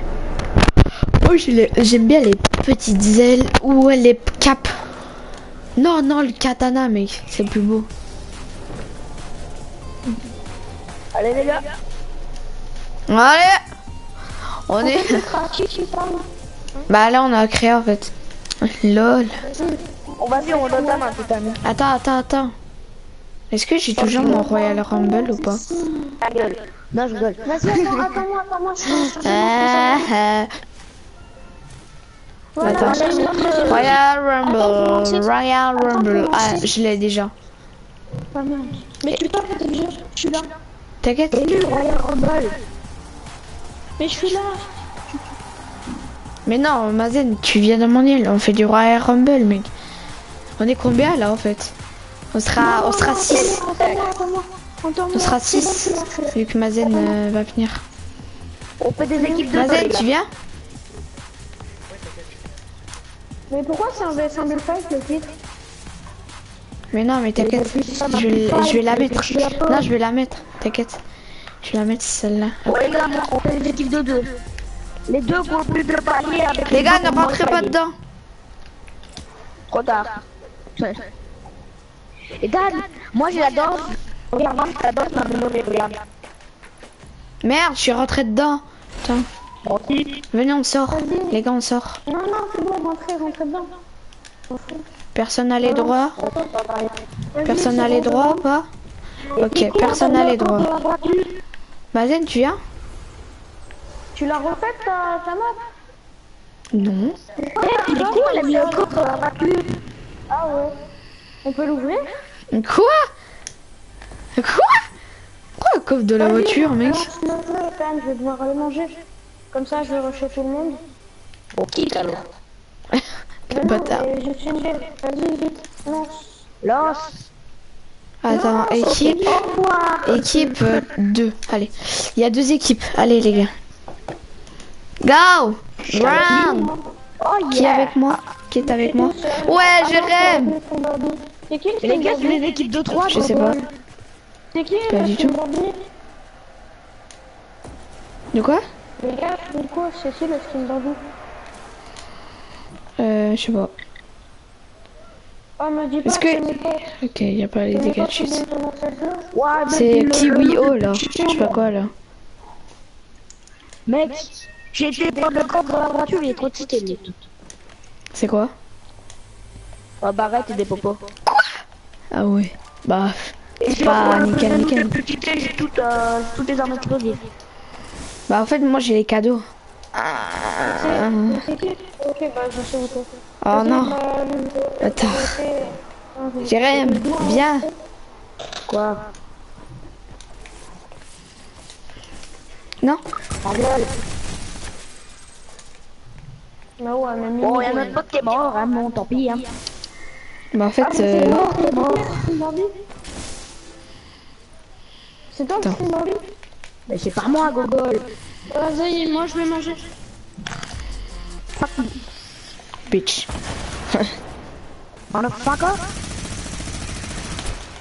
Moi, les- j'aime bien les petites ailes ou les capes. Non, non, le katana, mec, c'est plus beau. Allez les gars. Allez On est... Bah là, on a créé, en fait. Lol. On va on donne ta main tout à l'heure. Attends, attends, attends. Est-ce que j'ai toujours mon Royal Rumble ou pas? Ta gueule. Non, je rigole. Vas-y, attends, attends-moi, attends-moi, je <laughs> je- Attends. Royal Rumble, Royal Rumble. Ah, je l'ai déjà. Pas mal. Mais tu peux pas déjà, je suis là. T'inquiète. Salut, Royal Rumble. Mais je suis là. Mais non, Mazen, tu viens de mon île. On fait du Royal Rumble, mec. On est combien là en fait? On sera, on sera 6. Attends-moi, attends-moi. Entends-moi. On sera 6 vu que Mazen euh, va venir. On fait des équipes de Mazen, tu viens? Mais pourquoi c'est un vs 1 fight le titre Mais non, mais t'inquiète. Je, vais- je vais la mettre. Non, je vais la mettre. T'inquiète. Je vais la mettre celle-là. Ouais, les gars, on fait équipes de deux. Les deux qui ont plus de paliers avec Les gars, ne rentrez pas de dedans. Trop tard. Et Dan, moi j'ai la danse. Regarde, moi, la danse m'a donné, regarde. Merde, je suis rentré dedans. Putain. Venez, on sort. Les gars, on sort. Non, non, c'est bon, rentrez, rentrez dedans. Personne n'a les droits Personne n'a les droits ou pas? Ok, personne n'a les droits. Mazen, tu viens? Tu l'as refaite ta, ta map? Non. Il est con, elle a mis un coffre dans la voiture. Ah ouais. On peut l'ouvrir? Quoi? Quoi? Quoi le coffre de la voiture, mec? Non, sinon, quand même, je vais devoir aller manger. Comme ça, je vais rusher tout le monde. Bon, quitte alors. <laughs> Quel bâtard. Je suis une belle. Vas-y, vite. Lance. Lance. Attends, équipe, Au revoir. équipe 2. Allez, il y a deux équipes. Allez, les gars. Go Run Oh Qui est avec moi? Qui est avec moi? Ouais, qui le Mais les gars, c'est les équipes de trois. Je sais pas. C'est qui Pas du tout. De quoi? Les gars, du coup, c'est qui le skin Barbie Euh, je sais pas. Oh, me dis pas Est-ce que que-. Ok, il y a pas les dégâts de chute. de C'est Kiwi O, là. Je sais pas quoi, là. Mec, j'ai été prendre le coffre dans la voiture, il est trop lui. C'est quoi? Oh, barrette et des popos. Ah ouais. Bah, pas nickel, nickel. J'ai tout euh, toutes les armes explosives. Bah, en fait, moi, j'ai les cadeaux. Ah, C'est qui Ok, bah, je sais où t'es. Oh non. Attends. Jérém, viens. Quoi? Non. Bah ouais, mais Bon, il y a ouais. notre pote qui est mort, hein, bon, tant pis, hein. Bah, en fait, C'est euh, mort, c'est mort. Toi le Attends. skin Barbie Mais c'est pas moi, Gogol. Vas-y, moi je vais manger. bitch. Motherfucker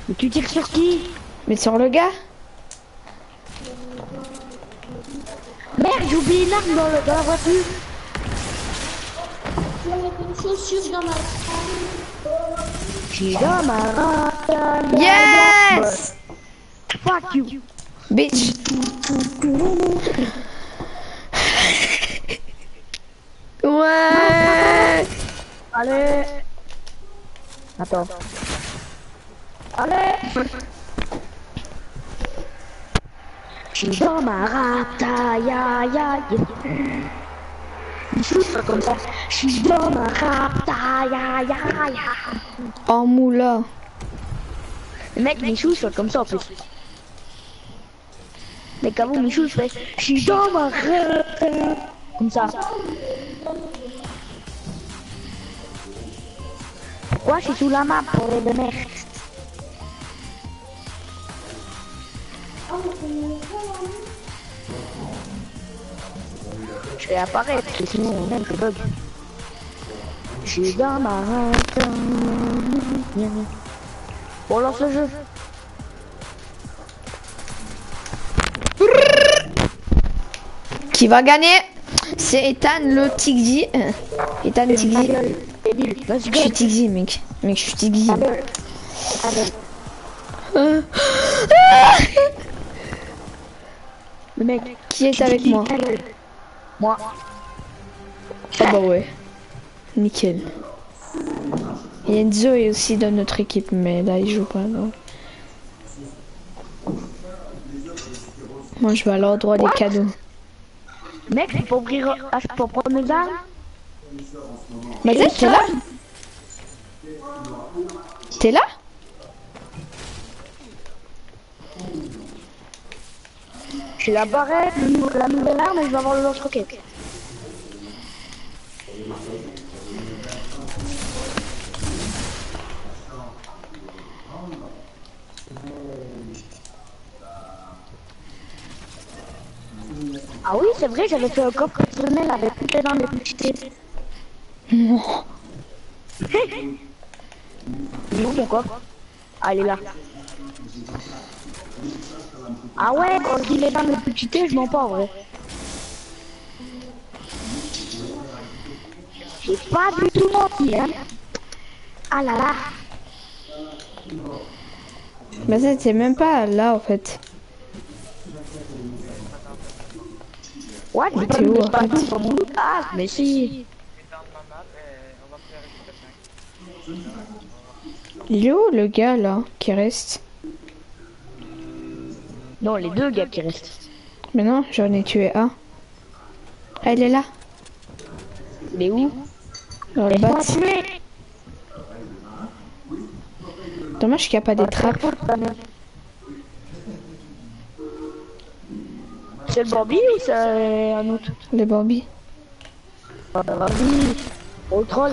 Mais tu tires sur qui? Mais sur le gars? Merde, j'ai oublié une arme dans, le, dans la voiture. Yes Fuck you. Bitch. Ouais. Allez. Attends. Allez. Je suis dans ma rata, ya ya ya. Comme ça. Je suis dans ma rata, ya ya ya. En moula. Le mec, je fais comme ça en plus. Mec, avant Michou, je Je suis dans ma rata. Comme ça. Pourquoi je suis sous la map pour les de merde? Je vais apparaître, sinon, même je bug. Je suis dans ma rata. Bon, lance le jeu. Qui va gagner C'est Ethan le. Euh, Ethan. Let's Je suis Tiggy, mec. Mec, je suis. Le mec. Qui est avec moi? Moi. Ah bah ouais. Nickel. Il y a Enzo est aussi dans notre équipe, mais là il joue pas. Moi je vais à l'endroit des cadeaux. Mec, je peux ouvrir. Ah, je peux prendre mes armes Vas-y, t'es là T'es là? J'ai la barrette, la nouvelle arme et je vais avoir le lance-roquette. Ah oui, c'est vrai, j'avais fait un coffre personnel avec toutes les plus cheatées. Non. Il est où coffre Ah, il est là. Ah ouais, quand je dis les armes les plus cheatées, je mens pas en vrai. J'ai pas du tout menti, hein. Ah là là. Bah ça t'es même pas là en fait. Ouais, sur mon loot. Ah, mais si. Il est où le gars là qui reste Non, les deux gars qui restent. Mais non, j'en ai tué un. Ah, il est là, Il est où? Dans le bat. Dommage qu'il n'y a pas des trappes. C'est le Bambi ou c'est un autre? Les Barbie. Ah, bah, Bambi. Oh, troll.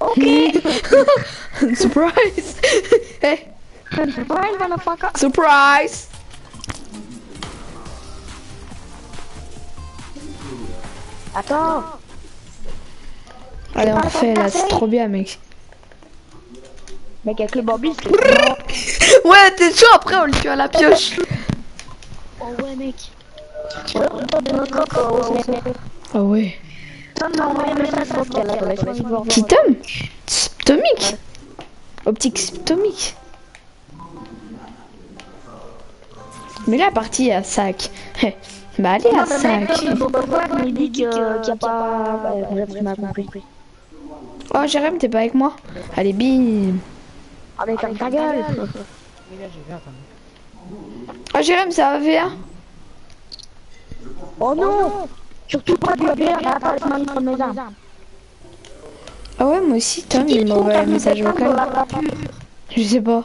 Ok. <laughs> Surprise <laughs> hey, Surprise, motherfucker. Surprise Attends. Allez, on fait là, c'est trop bien, mec. Mec, avec le Bambi, c'est <laughs> Ouais, t'es chaud, après on le tue à la pioche. Oh ouais, mec. Ah ouais. Qui tome Sptomique Optique sptomique. Mais la partie à sac. <laughs> Bah allez à sac. Oh Jérém, t'es pas avec moi Allez, bim Avec un ta gueule. Oh Jérém, ça va faire Oh non Surtout pas du mes armes. Ah ouais, moi aussi, Tom, il m'a envoyé un message vocal. Je sais pas.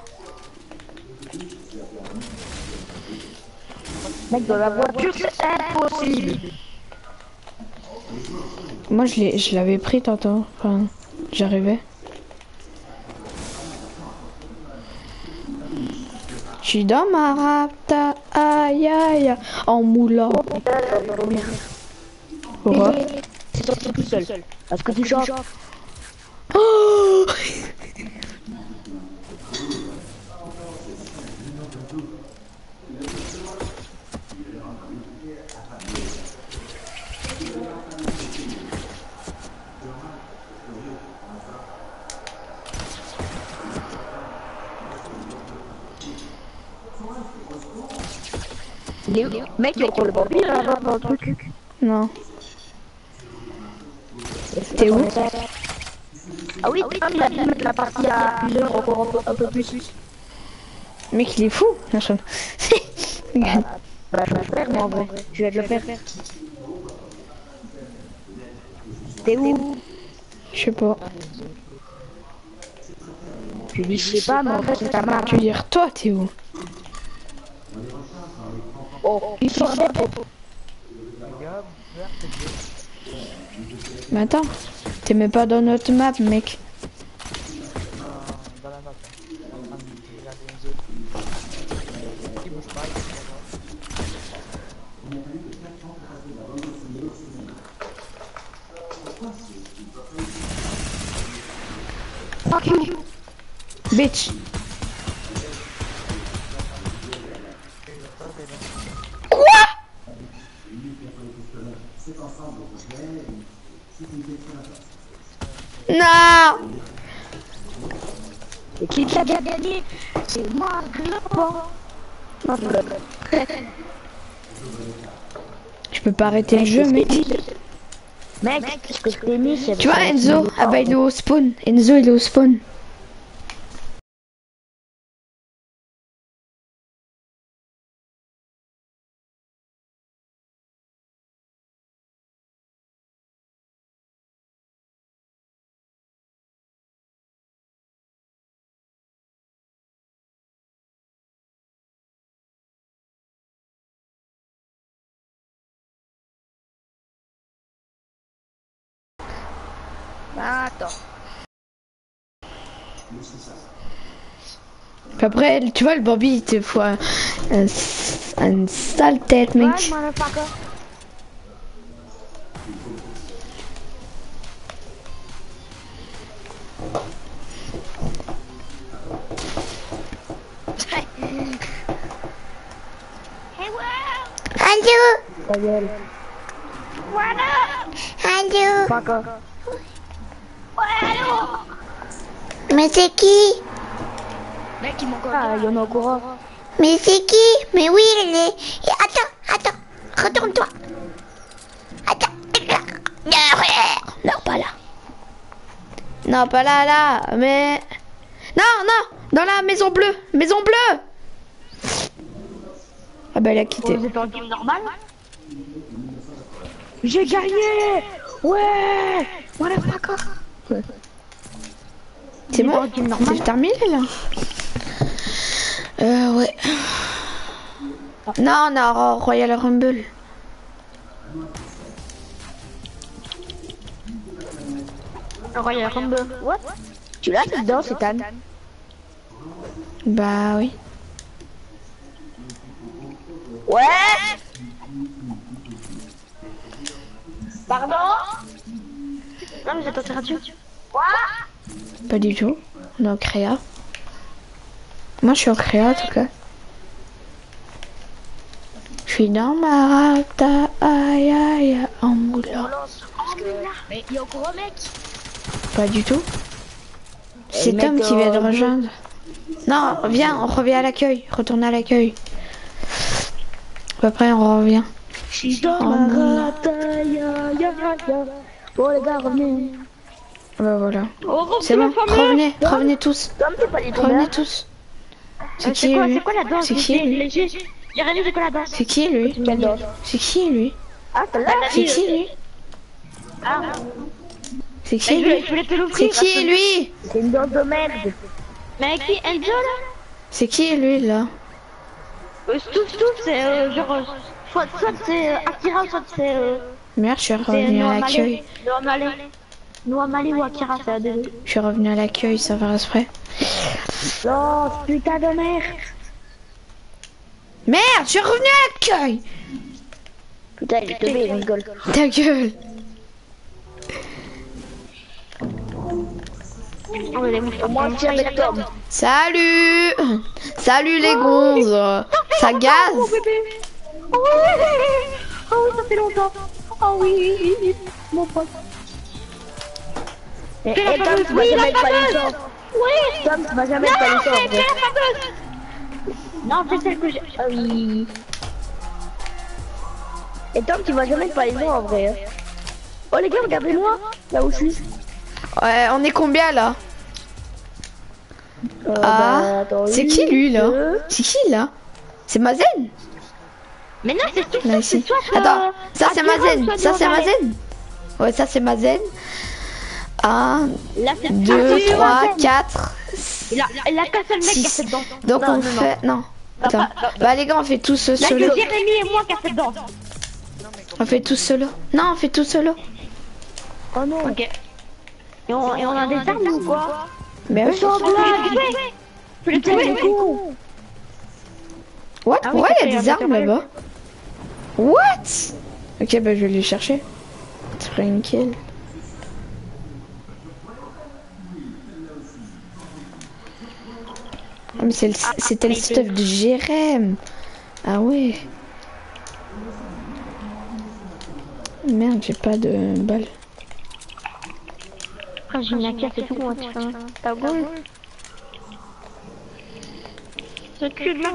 Mec, dans la voiture, c'est impossible. Moi, je l'ai- je l'avais pris tantôt. Enfin, j'arrivais. Je suis dans ma rapta, aïe aïe, aïe, en moulant. Pourquoi C'est sorti tout seul. Parce que tu chantes. Oh Il est où Mec, il contrôle le bambou là-bas dans le truc. Non. T'es où? Ah oui, Tom, il a de mettre la partie à plusieurs encore un peu, plus. Mec, il est fou. Je- Regarde. Bah, je vais le faire, moi, en vrai. Je vais le faire. T'es où? Je sais pas. Tu dis, je sais pas, mais en fait, c'est ta marque. Tu veux dire, toi, t'es où? Oh, il des pots. Mais attends. T'es même pas dans notre map, mec. dans la map. Non Et qui t'a bien gagné C'est moi, Globo. Non, je peux pas arrêter le jeu, mec. Mec, ce que je t'ai mis, c'est... Tu vois, Enzo Ah bah, il est au spawn. Enzo, il est au spawn. Puis après, tu vois, le Bambi, il te faut un, un, un sale tête, mec. Allô Fucker. Mais c'est qui? Mec, il m'encore. Ah, il y en a encore un. Mais c'est qui Mais oui, elle est... Et Attends, attends, retourne-toi. Attends. Non, pas là. Non, pas là, là, mais... Non, non, dans la maison bleue, maison bleue Ah bah, elle a quitté. Vous êtes en game normal J'ai gagné Ouais Motherfucker C'est Il est bon C'est terminé, là Euh, ouais. Non, on a Ro- Royal Rumble. Royal Rumble. What? Tu l'as dedans, c'est Tan Bah oui. Ouais Pardon? Non, mais attends, c'est radio. Quoi? Pas du tout. On est en créa. Moi, je suis en créa, en tout cas. Je suis dans ma rata, aïe aïe, en moulant. Mais il y a encore un mec Pas du tout. C'est Tom qui vient de rejoindre. Non, viens, on revient à l'accueil. Retourne à l'accueil. Après, on revient. Je suis dans ma non. rata, ya ya ya. Bon les gars, revenez. Bah voilà. C'est bon, revenez, revenez tous. Revenez tous. C'est qui lui C'est quoi la danse C'est qui lui rien dit, c'est quoi la danse? C'est qui lui Quelle danse C'est qui lui Ah, C'est qui lui Ah, C'est qui lui voulais te C'est qui lui C'est une danse de merde. Mais qui Enzo là C'est qui lui là Euh, Stouff Stouff, c'est euh, genre. euh, Soit, soit c'est euh, Akira, soit c'est. Euh, Merde, je suis revenu à l'accueil. Je suis revenu à l'accueil, ça va exprès. Oh, putain de merde. Merde, je suis revenu à l'accueil Putain, il est tombé, il rigole. Ta gueule. Salut Salut les gonzes Ça gaze Oh oui, oh oui, ça fait longtemps. Oh oui, mon pote. Et, et Tom, tu vas jamais être palisson. Oui. Tom, tu vas jamais être. Non, c'est celle que j'ai. Ah oui. Et Tom, tu vas jamais pas les voir en vrai. hein. Oh les gars, regardez-moi, là où je suis. Ouais, on est combien là? Euh, Ah, bah, attends, C'est qui lui là? deux. C'est qui là? C'est Mazen? Mais non, c'est tout Là ici. Attends, ça c'est Mazen. Ça c'est Mazen. Ouais, ça c'est Mazen. 1, Là, c'est 2, 3, 4. Il a, il a qu'un seul mec qui a Six. fait dedans. Donc Non, on non, fait. Non. Attends. pas- non. Bah les gars, on fait tous ce Là, solo. que Jérémy et moi qui a fait dedans. On fait tous solo. Non, on fait tous solo. Oh non. Ok. Et on, et on a des armes ou quoi? Mais ouais. Sans blague Putain, c'est con What? Ah oui, Ouais, il y a des armes là-bas. What? Ok, bah je vais les chercher. Tranquille. Ah, mais c'est le- c'était le stuff de Jérém. Ah ouais. Merde, j'ai pas de balles. Après, j'ai une casse et tout, moi, tu vois. T'as bon C'est que de la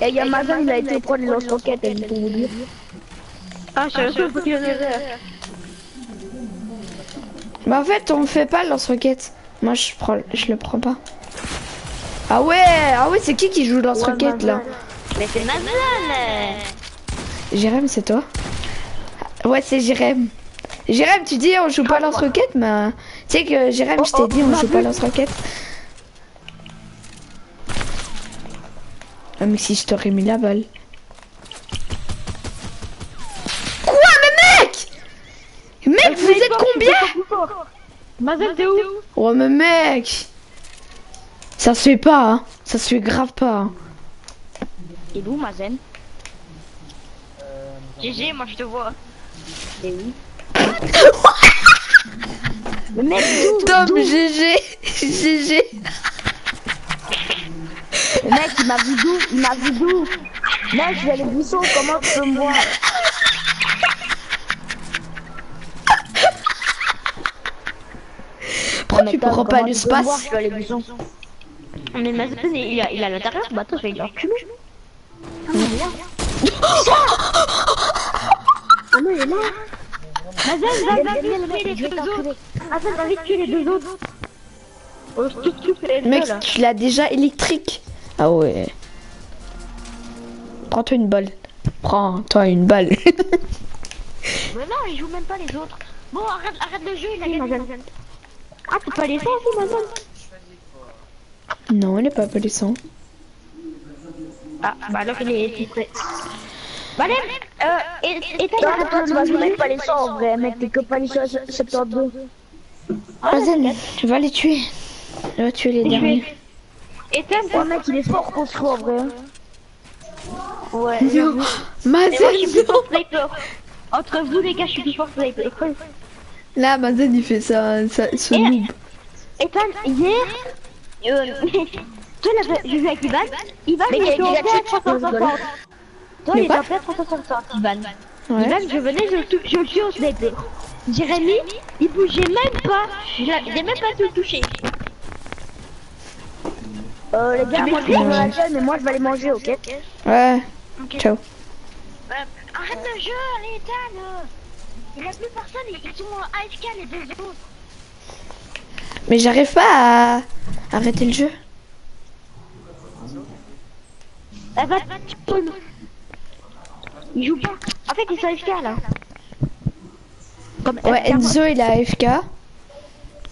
Et il y a Mazan, il a été prendre les lance-roquettes, elle pour vous dire. Ah, je savais pas qu'il y en avait. Bah en fait, on fait pas le lance-roquette. Moi, je prends, je le prends pas. Ah ouais, ah ouais, c'est qui qui joue le lance-roquette là Mais c'est Mazan Jérém, c'est toi Ouais, c'est Jérém. Jérém, tu dis on joue pas lance-roquette, mais tu sais que Jérém, je t'ai dit on joue pas lance-roquette. Ah, mais si je t'aurais mis la balle. Quoi, mais mec? Mec, vous êtes combien Mazan, t'es où Oh, mais mec Ça se fait pas, hein. Ça se fait grave pas. hein. Il est où, Mazen? GG, moi je te vois. Et oui. Mais mec, Tom, GG GG Le mec, il m'a vu d'où? Il m'a vu d'où? Mec, j'ai les buissons, comment tu peux me voir? Pourquoi tu prends pas les buissons. Mais Mazen, il a, il a l'intérieur, bah attends, je vais le reculer. Ah non, il est là. Ah non, il est là. Mazen, va, vite tuer les deux autres. Mazen, va vite tuer les deux autres. Oh, Mec, tu l'as déjà électrique. Ah ouais. Prends-toi une balle. Prends-toi une balle. <laughs> Mais non, il joue même pas les autres. Bon, arrête, arrête le jeu, il a gagné. Ah, t'es pas les sens, aussi, Mazen non, elle est pas appelée Ah, bah alors il est titré. Bah allez, euh, et, et t'as Arrête, toi, tu vas jouer en vrai, mec, t'es que Palisson 72. Mazen, va les tuer. Va tuer les derniers. Et t'as Ouais, mec, il est fort construit en vrai. Ouais. Non, Mazen, plus fort sniper. Entre vous, les gars, je suis plus fort sniper. Là, Mazen, il fait ça, ça ce Et- noob. Et t'as, hier, euh, toi, là, j'ai vu avec Ivan. Ivan, il il était en a paix tué 360. Toi, il était en paix 360, Ivan. Ouais. Ivan, je venais, je, je le tue au sniper. Jérémy, il bougeait même pas. Je est même pas pu le toucher. Euh, les gars, moi je vais la mais moi je vais aller manger, ok? Ouais. Ciao. Arrête le jeu, allez, éteins Il y a plus personne, ils sont AFK les deux autres. Mais j'arrive pas à arrêter le jeu. Va spawn. Ils jouent pas. En fait, ils sont AFK là. Comme Ouais. Enzo, il a AFK.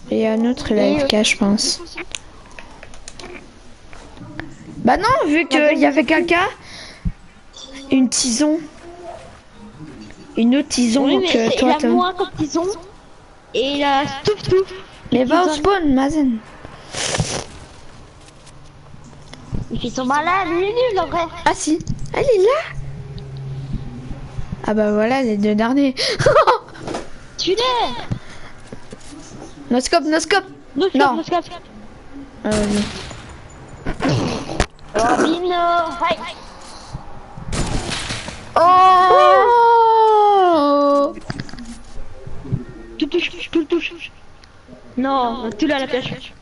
Et un autre, il a AFK, je pense. Bah non, vu qu'il y avait quelqu'un, une tison. Une autre tison Oui, c'est- il toi, a Tom. moins comme tison. Et il a stouf stouf. Mais va au spawn, Mazen. Filles sont malades, il est nul en vrai. Ah si, elle est là. Ah bah voilà, les deux derniers. <laughs> Tu l'es. Noscope, noscope. Nous, Non. nous, scope. Euh, non. Robino. Hi. Oh Tout touche, tout le touche. Non, tout là la pêche.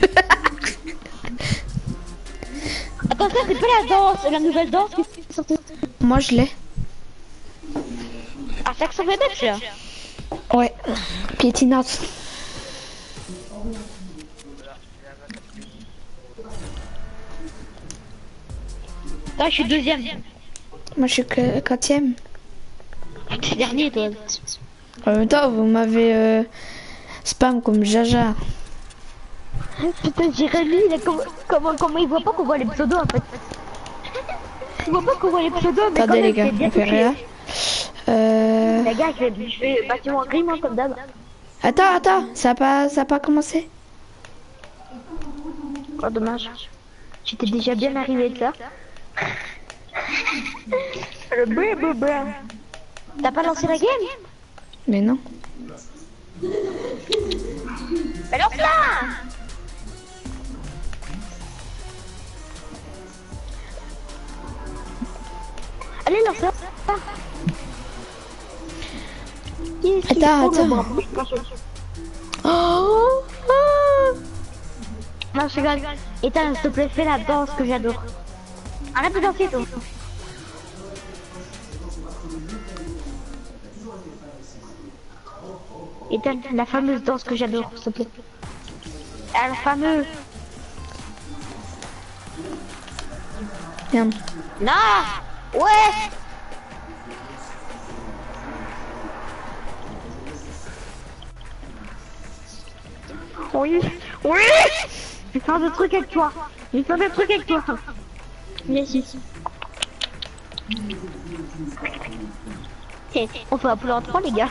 <laughs> Attends, Attends, ça c'est pas la danse, la nouvelle danse qui est sortie. Moi, je l'ai. Ah, ça que ça celui-là. Ouais. Piétinate. Toi, je suis deuxième. Moi, je suis que quatrième. T'es dernier, toi. En même temps, vous m'avez euh, spam comme Jaja. Putain, Jérémy, il a comment, comment, comment il voit pas qu'on voit les pseudos en fait Il voit pas qu'on voit les pseudos, mais Attendez, quand les même, gars, c'est bien on fait rien. Euh... Les gars, je fais, je fais bâtiment gris, moi, comme d'hab. Attends, attends, ça a pas, ça a pas commencé. Oh, dommage. J'étais déjà bien arrivé de ça. <laughs> Le bleu, bleu, bleu. T'as pas lancé la game Mais non. Mais lance-la Allez, lance-la Attends, attends. Oh, ah. Non, je rigole. Ethan, s'il te plaît, fais la danse que j'adore. Arrête de danser, toi. La fameuse danse que j'adore, s'il te plaît. Ah, la fameuse. Merde. Non Ouais Oui Oui Je vais faire des trucs avec toi Je vais faire des trucs avec toi Viens ici. On fait un plan en 3 les gars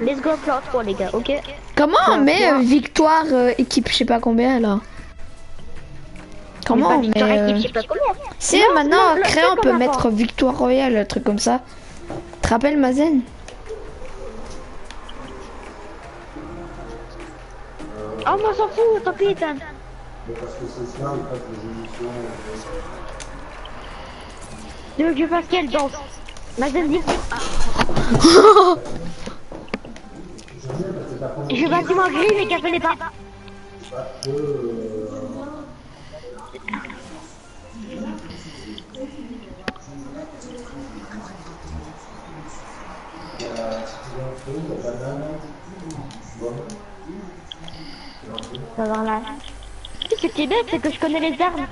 Let's go plan en 3 les gars, ok? Comment on met euh, victoire euh, équipe je sais pas combien là Comment on met, équipe, euh. Si Non, maintenant non, créer fais on peut mettre victoire royale, un truc comme ça. Te rappelles Mazen? Oh moi s'en fout, tant pis je fasse quelle danse? Mazen dit <laughs> Je bâtiment gris mais casse les pas Ça va là. Ce qui est bête, c'est que je connais les armes.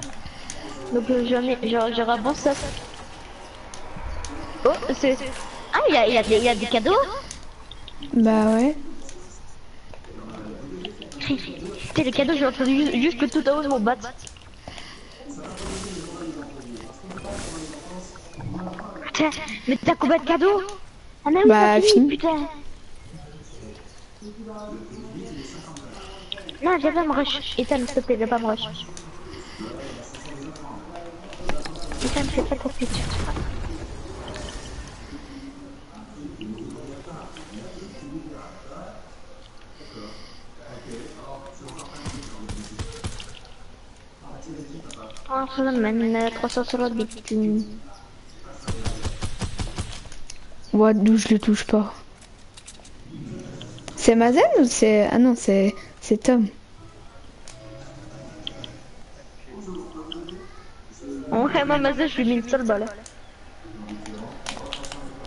Donc euh, un bon stock. Oh, c'est... Ah, il y a, y a des cadeaux Bah ouais. C'est les cadeaux, j'ai entendu ju- juste tout en haut de mon bat. Putain, mais t'as combien de cadeaux? Ah oui, Bah, fini, putain. Non, viens pas me rush. Ethan, s'il te plaît, viens pas me rush. Ethan, fais pas ta tête. Oh, Solomon, 300 sur l'autre bit. Ouais, d'où je le touche pas. C'est Mazen ou c'est... Ah non, c'est... C'est Tom. Oh, vraiment, mais ça, je lui mis une seule balle.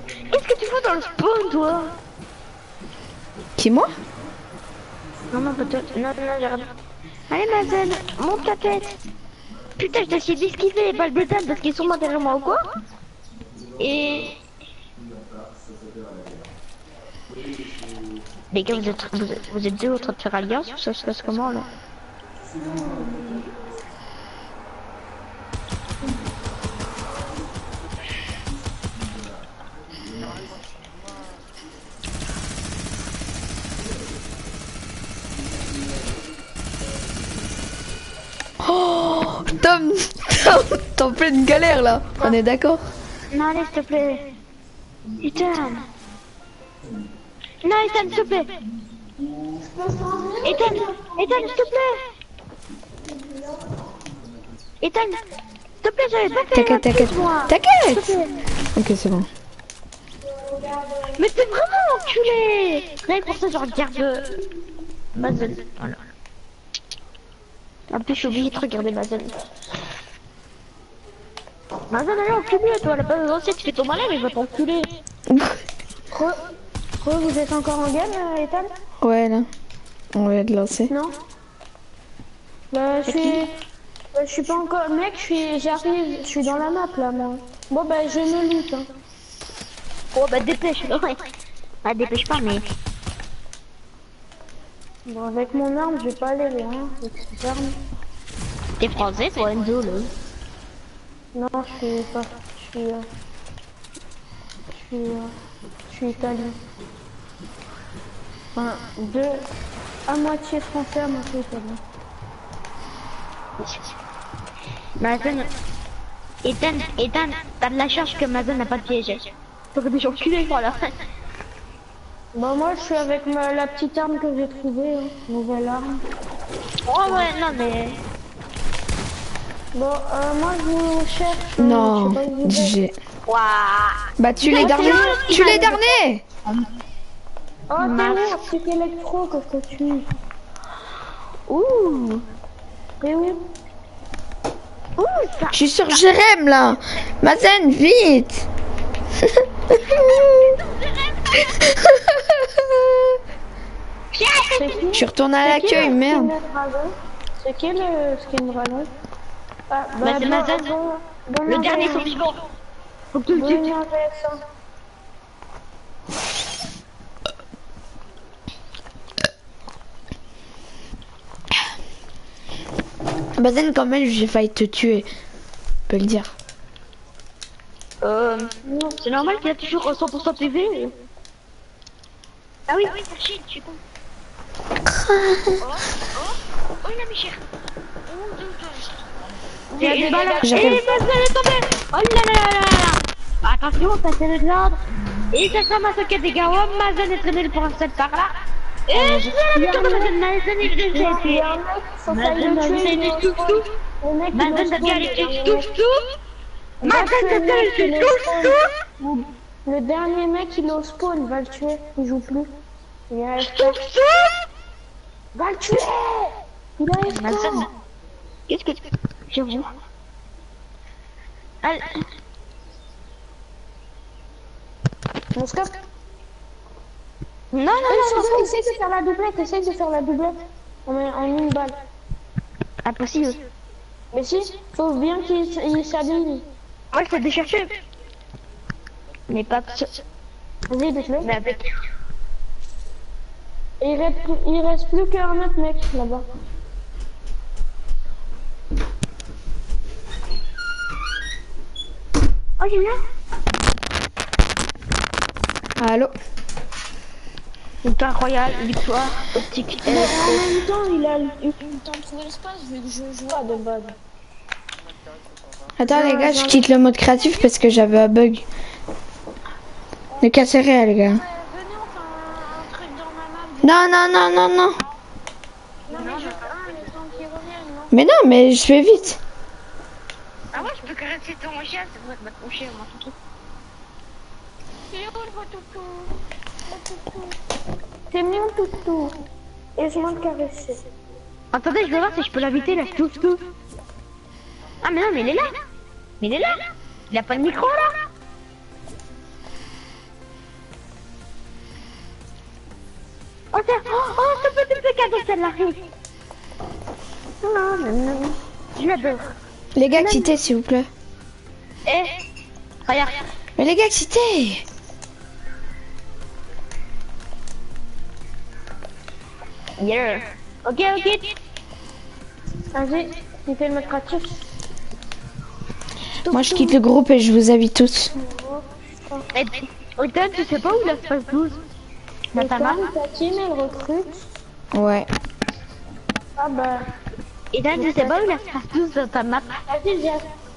Qu'est-ce que tu fais dans le spawn, toi? Qui moi? Non, non, peut-être. Non, non, j'ai rien. Allez, Mazen, monte ta tête. Putain, je t'ai d'esquiver les balles d'état parce qu'ils sont derrière moi ou quoi Et. Les gars, vous êtes, vous êtes, vous êtes deux en train de faire alliance ou ça se passe comment là? Oh Tom Tom T'es en pleine galère là On est d'accord? Non, allez, s'il te plaît. Ethan. Non, Ethan, s'il te plaît. Ethan, Ethan, s'il te plaît. Ethan, s'il te plaît, j'avais pas fait T'inquiète, t'inquiète. T'inquiète. Ok, c'est bon. Mais t'es vraiment enculé Là, pour ça, je regarde... euh, Mazen. Voilà. En plus, j'ai oublié de regarder Mazen. Mazen, allez, encule toi, la base de lancer, tu fais ton malin, mais je vais t'enculer. <laughs> Re, re, vous êtes encore en game, euh, Ethan? Ouais, là. On va te lancer. Non Bah, je suis... bah, je suis pas encore... Mec, je suis... J'arrive, je suis dans la map, là, moi. Bon, bah, je me loot, hein. Oh, bah, dépêche, ouais. Bah, dépêche pas, mais. Bon, avec mon arme, je vais pas aller loin. avec cette arme. T'es français, toi, Enzo, là. Non, je suis pas... Je suis... euh, Je suis... euh, Je suis italien. Enfin, deux... À moitié français, à moitié italien. Mazen. Ethan, Ethan, t'as de la chance que Mazen n'a pas de piège. T'aurais déjà enculé, voilà. Bah, moi, je suis avec ma... la petite arme que j'ai trouvée, hein. Nouvelle arme. Oh, ouais, non, mais. Bon, euh, moi, je vous cherche... euh, Non, j'ai. Waouh. Bah, tu les derniers Tu les derniers Oh, t'es où C'est électro que je te tue. Ouh. Et oui. Ouh, ça. Je suis sur Jérém, là Mazen, vite <laughs> Je suis retourné à C'est qui l'accueil, le merde. C'est qui le skin dragon ah, Bah, c'est bon, Mazen. bon, bon, Le dernier survivant. Faut que tu le tues. Mazen, quand même, j'ai failli te tuer. On peut le dire. Euh, c'est normal qu'il a toujours 100% PV. Ah oui, oui, ça chie, je suis con. <laughs> Oh, oh, oh, il a mis cher. Oh, deux, deux. Il y a des balles. Et. Mazen est tombé. Oh là là là là là. Attention, ça c'est le ordre. Et ça ça m'a soqué des gars. Oh, Mazen est traîné pour un seul par là. Et je la victoire de Mazen. Mazen est Il y déjà a il y a un mec, faut pas Mazen le a tuer. fait il des est au touf spawn. touf. Le mec, il est au Mazen a spawn, bien il est les au a le bien mec, il est au spawn. dernier il est spawn, va le tuer. Il joue plus. Il est touf. Va le tuer Il est AFK. Mazen. Qu'est-ce que tu... J'avoue. Allez. Mon scope Non, non, non, non, Essaye, essaye de faire la doublette, essaye de faire la doublette. En, en une balle. Impossible. Mais si, faut bien qu'il il je t'ai décherché. Mais pas que ça. Vas-y. Mais avec... Et il reste, plus- il reste plus qu'un autre mec là-bas. Oh, il est là. Allô Victoire royale, victoire optique. Mais en même temps, il a eu le temps de trouver l'espace vu que je joue pas de base. Attends, les gars, je quitte le mode créatif parce que j'avais un bug. Ne cassez rien, les gars. venez, on fait un, un truc dans ma map. Non, non, non, non, non. Non, mais je le temps qu'il revienne, non Mais non, mais je fais vite. Ah ouais, je peux caresser ton chien, c'est vrai, bah, ton chien, moi, tout C'est où le toutou? Le toutou. C'est mon toutou? Et je m'en caresser. Attendez, je vais voir si je peux l'inviter, là, tout, tout. Ah, mais non, mais il est là. Mais il est là. Il a pas de micro, là. Oh, tiens. Oh, oh, ce petit peu cadeau, celle-là. Non, non, non, non. Je l'adore. Les gars, quittez, s'il vous plaît. Eh, regarde. Mais les gars, quittez Yeah. Ok, ok. Vas-y, il fait le créatif. Moi, je quitte le groupe et je vous invite tous. Et, Ethan, tu sais pas où la space 12 Dans ta map Ethan, ta team, elle recrute. Ouais. Ah bah, Ethan, tu sais pas où la space 12 dans ta map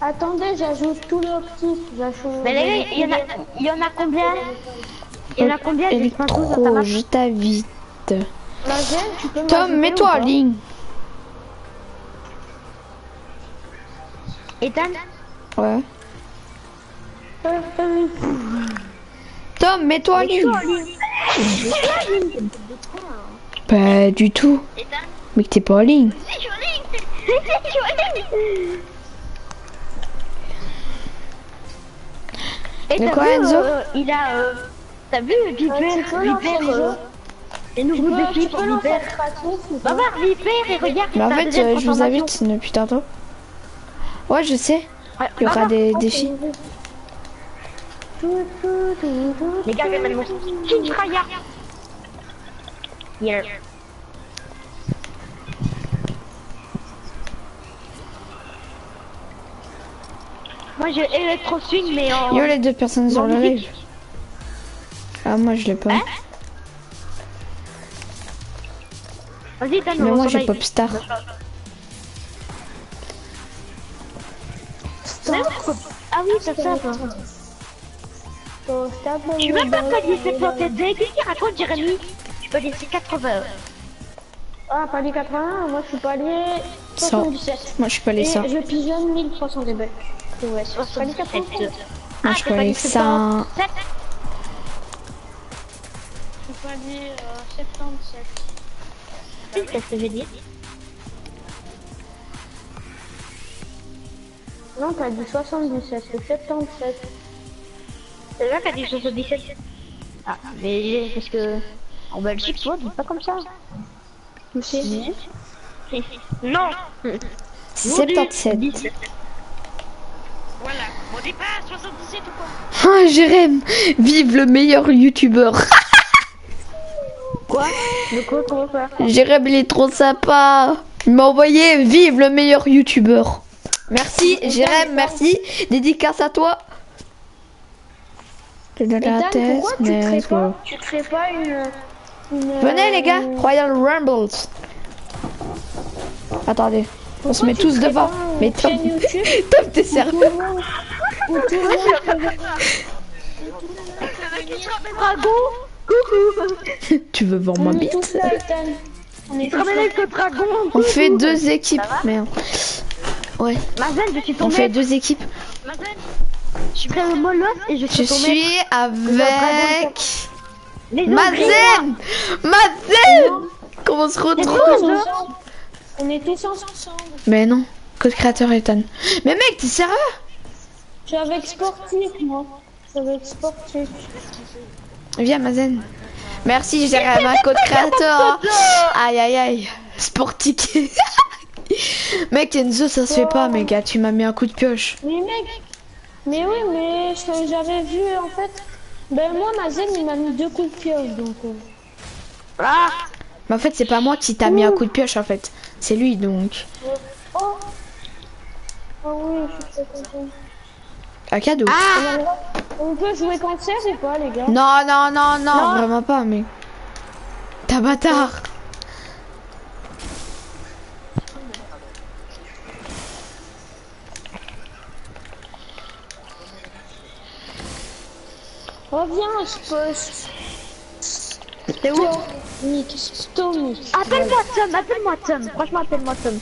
attendez, j'ajoute tous les optifs. J'ajoute. Mais les gars, il y en a, il y en a combien Il y en a combien des space 12 dans ta Electro, map je t'invite. Tom, mets-toi en ligne. Ethan Ouais. Euh, euh, Tom, mets-toi en ligne. Pas du tout. Mais que t'es pas en ligne. C'est joli C'est joli Et De t'as quoi, vu, Enzo euh, il a... euh, T'as vu Viper, le euh, jeu les nouveaux défis pour Va voir et regarde Mais en fait, euh, je vous invite depuis tantôt. Ouais, je sais. Il y aura des défis. Les gars, regarde mon King Tryhard. Yeah. Moi j'ai Electro Swing mais en... Yo les deux personnes sur le live. Ah moi je l'ai pas. Hein Vas-y, donne Mais moi j'ai Popstar. Ah oui, c'est ça. toi. Au stade, Je suis même pas palier 77 Qu'est-ce qu'il raconte, Jérémy Je peux laisser 80. Ah, palier 80, moi je suis palier 77. Moi je suis pas les Et ça. je pigeonne 1300 dB. Ouais, palier 80. Moi Ah, je suis pas les ça. Je suis palier euh, 77. Qu'est-ce que je veux Non, t'as dit 77, c'est 77. C'est là qu'a dit 77. Ah, mais parce que en Belgique, toi, dis pas comme ça. Tu sais Non 77. 17. Voilà, on dit pas 77 ou quoi? Ah Jérém, vive le meilleur youtubeur. Quoi? De quoi comment faire Jérém il est trop sympa. Il m'a envoyé vive le meilleur youtubeur. Merci Jérém, merci. Dédicace à toi. Dan, pourquoi tu crées let's go. pas, tu crées pas une, une Venez les gars, euh, Royal Rumbles. Attendez, on se met tous devant. Mais Tom, <laughs> Tom t'es sérieux <laughs> Coucou Tu veux voir ma bite? On est avec le dragon On fait deux équipes. Merde. Ouais, Mazen, je suis on tombé fait deux équipes. Mazen Je suis prêt au et je Je suis tombé suis avec Mazen Mazen Comment on se On retrouve. On est tous ensemble. Mais non, code créateur Ethan. Mais mec, t'es sérieux? Je suis avec sportif, moi. Je suis avec sportif. Viens Mazen. Merci, j'ai un code créateur. <laughs> Aïe aïe aïe. Sportique. <laughs> <laughs> mec, Enzo, ça se fait pas, mec. Ah, Tu m'as mis un coup de pioche. Mais mec, mais oui, mais j'avais vu en fait. Ben moi, Mazen, il m'a mis deux coups de pioche, donc. Ah Mais en fait, c'est pas moi qui t'a mis un coup de pioche, en fait. C'est lui, donc. Oh Oh oui, je suis très content. Un cadeau. On peut jouer cancer ou pas, les gars? Non, non, non, non, vraiment pas, mais. T'as bâtard. Reviens, Spos. C'est où Nick, Stomic. Appelle-moi Tom, appelle-moi Tom. Franchement, appelle-moi Tom.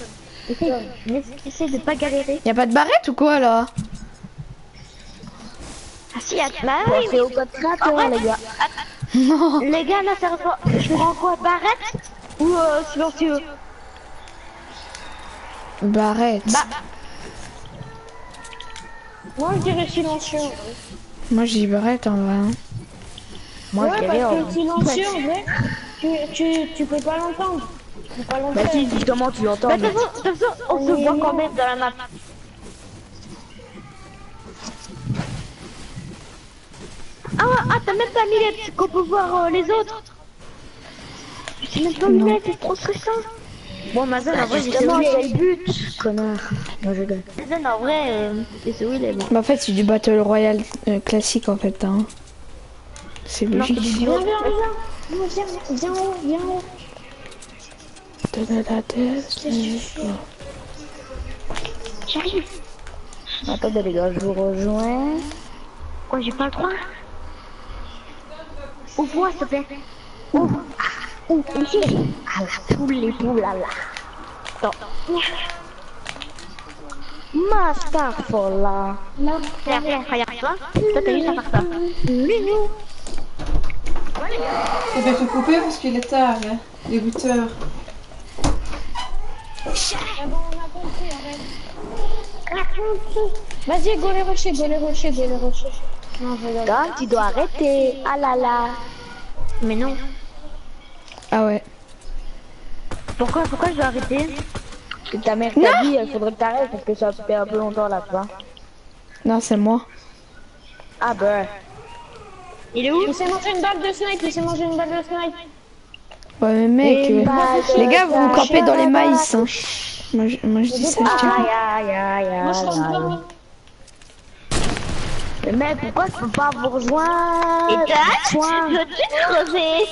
Essaye, essaye de pas galérer. Y a pas de barrette ou quoi, là Ah si, att- bah oui, c'est au code créateur, les gars. Non. Les gars, là, sérieusement, je vous quoi Barrette ou euh, silencieux? Barrette. Bah, Moi, je dirais silencieux. Moi, j'ai barrette, en vrai. hein. moi, ouais, je dirais... parce que silencieux, en vrai, tu, tu, tu peux pas l'entendre. Tu peux pas l'entendre. Bah si, comment tu l'entends de toute façon, on se voit quand même dans la map. Ah, ah t'as même pas mis les petits qu'on peut voir euh, les autres C'est même pas mis les c'est trop stressant Bon, Mazen, en vrai, j'ai justement, c'est le but Connard, moi je gagne. Mazen, en vrai, euh, sais où il est, bon. Bah, en fait, c'est du Battle Royale euh, classique, en fait. Hein. C'est Non, c'est logique. du Viens, viens, viens. Viens, viens, viens. De la tête. J'arrive Attendez les gars, je vous rejoins. Quoi, j'ai pas le droit Ouvre-moi, s'il te plaît. Ouvre. Ah, Ouvre, ici. Ah, la poule, les poules, là, là. Attends. Masterful Regarde, regarde, regarde, toi. Toi, t'as juste à faire ça. Minou. Il va tout couper parce qu'il est tard, hein. Les 8 heures. Vas-y, go les rochers, go les rochers, go les rochers. Non, je tu dois arrêter. Ah là là. Mais non. Ah ouais. Pourquoi, pourquoi je dois arrêter Parce que ta mère t'a dit, il faudrait que t'arrêtes parce que ça fait un peu longtemps là, tu vois. Non, c'est moi. Ah bah. Il est où Il s'est mangé une balle de snipe, il s'est mangé une balle de snipe. Ouais, mais mec, euh, les gars, vous vous campez dans les maïs. Hein. Moi, je, moi, je dis ça, je tiens. Aïe aïe aïe aïe. Mais pourquoi je peux pas vous rejoindre Et toi, je te crever,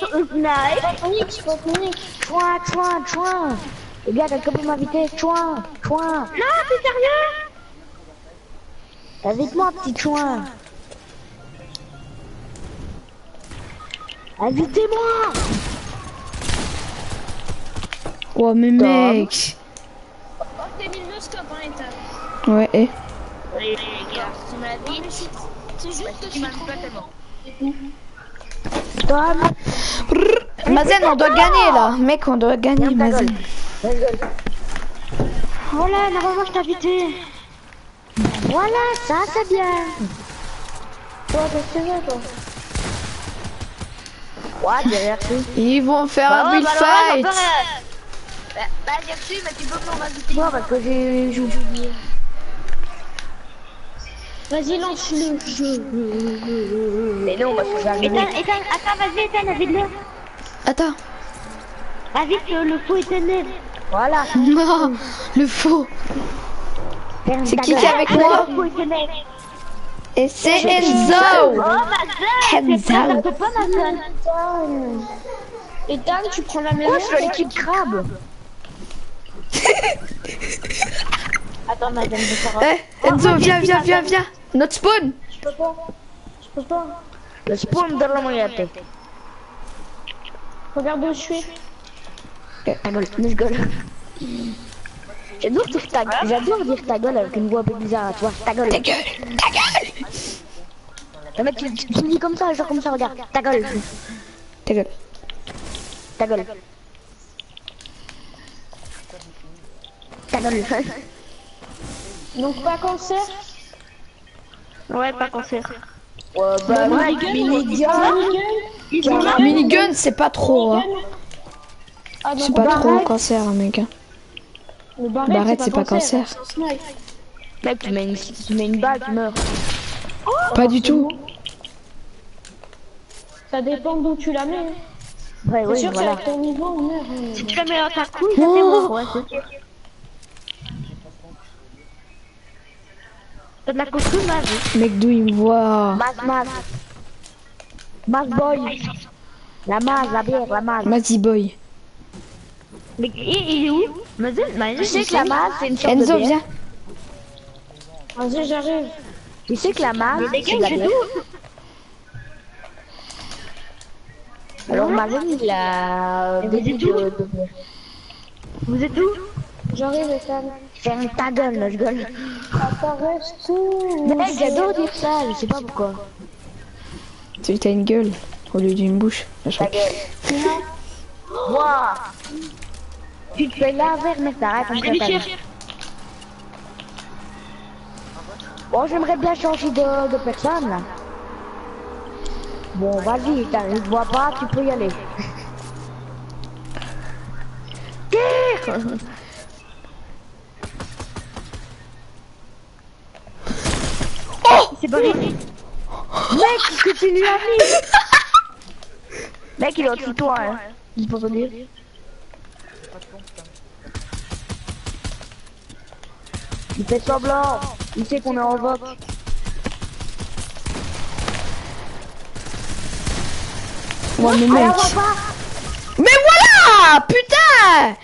panique. Chouin, chouin, chouin Les gars, quelqu'un peut m'inviter Chouin, chouin Non, t'es sérieux? Invite-moi, petit chouin Invitez-moi Ouais, mais mec. Oh, t'es mis le scope, hein, Ethan. Ouais, et. Les gars, tu C'est juste que tu m'invites pas tellement. Mazen, on doit gagner là. Mec, on doit gagner, ta Mazen. Voilà, normalement je t'ai invité. Voilà, ça c'est bien. Toi, Ouais, derrière tout. Ils vont faire Bah un ouais, build bah alors, fight. encore, euh, Bah, bah j'ai reçu, mais tu peux me rajouter. Non, parce que j'ai j'ai oublié. Vas-y, lance le jeu. Mais non, parce que j'ai arrivé. Ethan, Ethan, attends, vas-y, Ethan, invite-le. Attends. Invite le, le faux éternel. Voilà. Non, le faux. C'est qui qui est avec moi. Et c'est Enzo. Oh, ma soeur Enzo. C'est pas ma soeur. Ethan, tu prends la maison. Oh, je suis l'équipe crabe. <laughs> Attends, madame, je vais faire un- Eh, Enzo, viens, viens, viens, viens. Notre spawn. Je peux pas. Je peux pas. Le spawn de la moyenne. Regarde où je suis. Ta gueule, mais je gueule. J'adore dire ta gueule, j'adore dire ta gueule avec une voix un peu bizarre, tu vois, ta gueule. Ta gueule, ta gueule. Le mec, tu, tu, tu me dis comme ça, genre comme ça, regarde, ta gueule, Ta gueule. ta gueule. Ta gueule. <laughs> Donc, pas cancer. Ouais, pas concert. Ouais, bah, ouais, minigun. Minigun, c'est pas trop. Hein. Ah, non, C'est pas trop cancer, hein, mec. hein. Le barrette, Barrette, c'est pas cancer. Mec, tu mets une, tu mets une balle, tu meurs. Pas du tout. Ça dépend d'où tu la mets. hein. Ouais, sûr voilà. qu'avec ton niveau, on meurt. hein. Si tu la mets dans ta couille, ça fait mort, ouais, c'est sûr. T'as de la costume, là, Mec, d'où il me voit Mas, mas. Mas boy. La mas, la bière, la mas. Mazzy Boy. Mais il, il est où? Tu sais que la mas, c'est une sorte de Enzo, bière. viens. Vas-y, j'arrive. Tu sais que la mas, c'est de la bière. Alors, Mazen, il a des de, de bière. Vous êtes où? J'arrive, Ethan. Ferme ta gueule, là, je gueule. Reste tout. Mec, j'adore dire ça, je sais pas pourquoi. Tu as une gueule au lieu d'une bouche. Ta gueule. Wouah Tu te fais laver, mec, t'arrêtes, on me pas. Bon, j'aimerais bien changer de, de personne, là. Bon, vas-y, t'as- je te vois pas, tu peux y aller. <laughs> Tire Oh C'est pas Mec, qu'est-ce que tu lui as mis Mec, il est au-dessus de toi, hein. Pour te dire. Il fait semblant. Il sait qu'on est en vote. Ouais, mais mec. Mais voilà Putain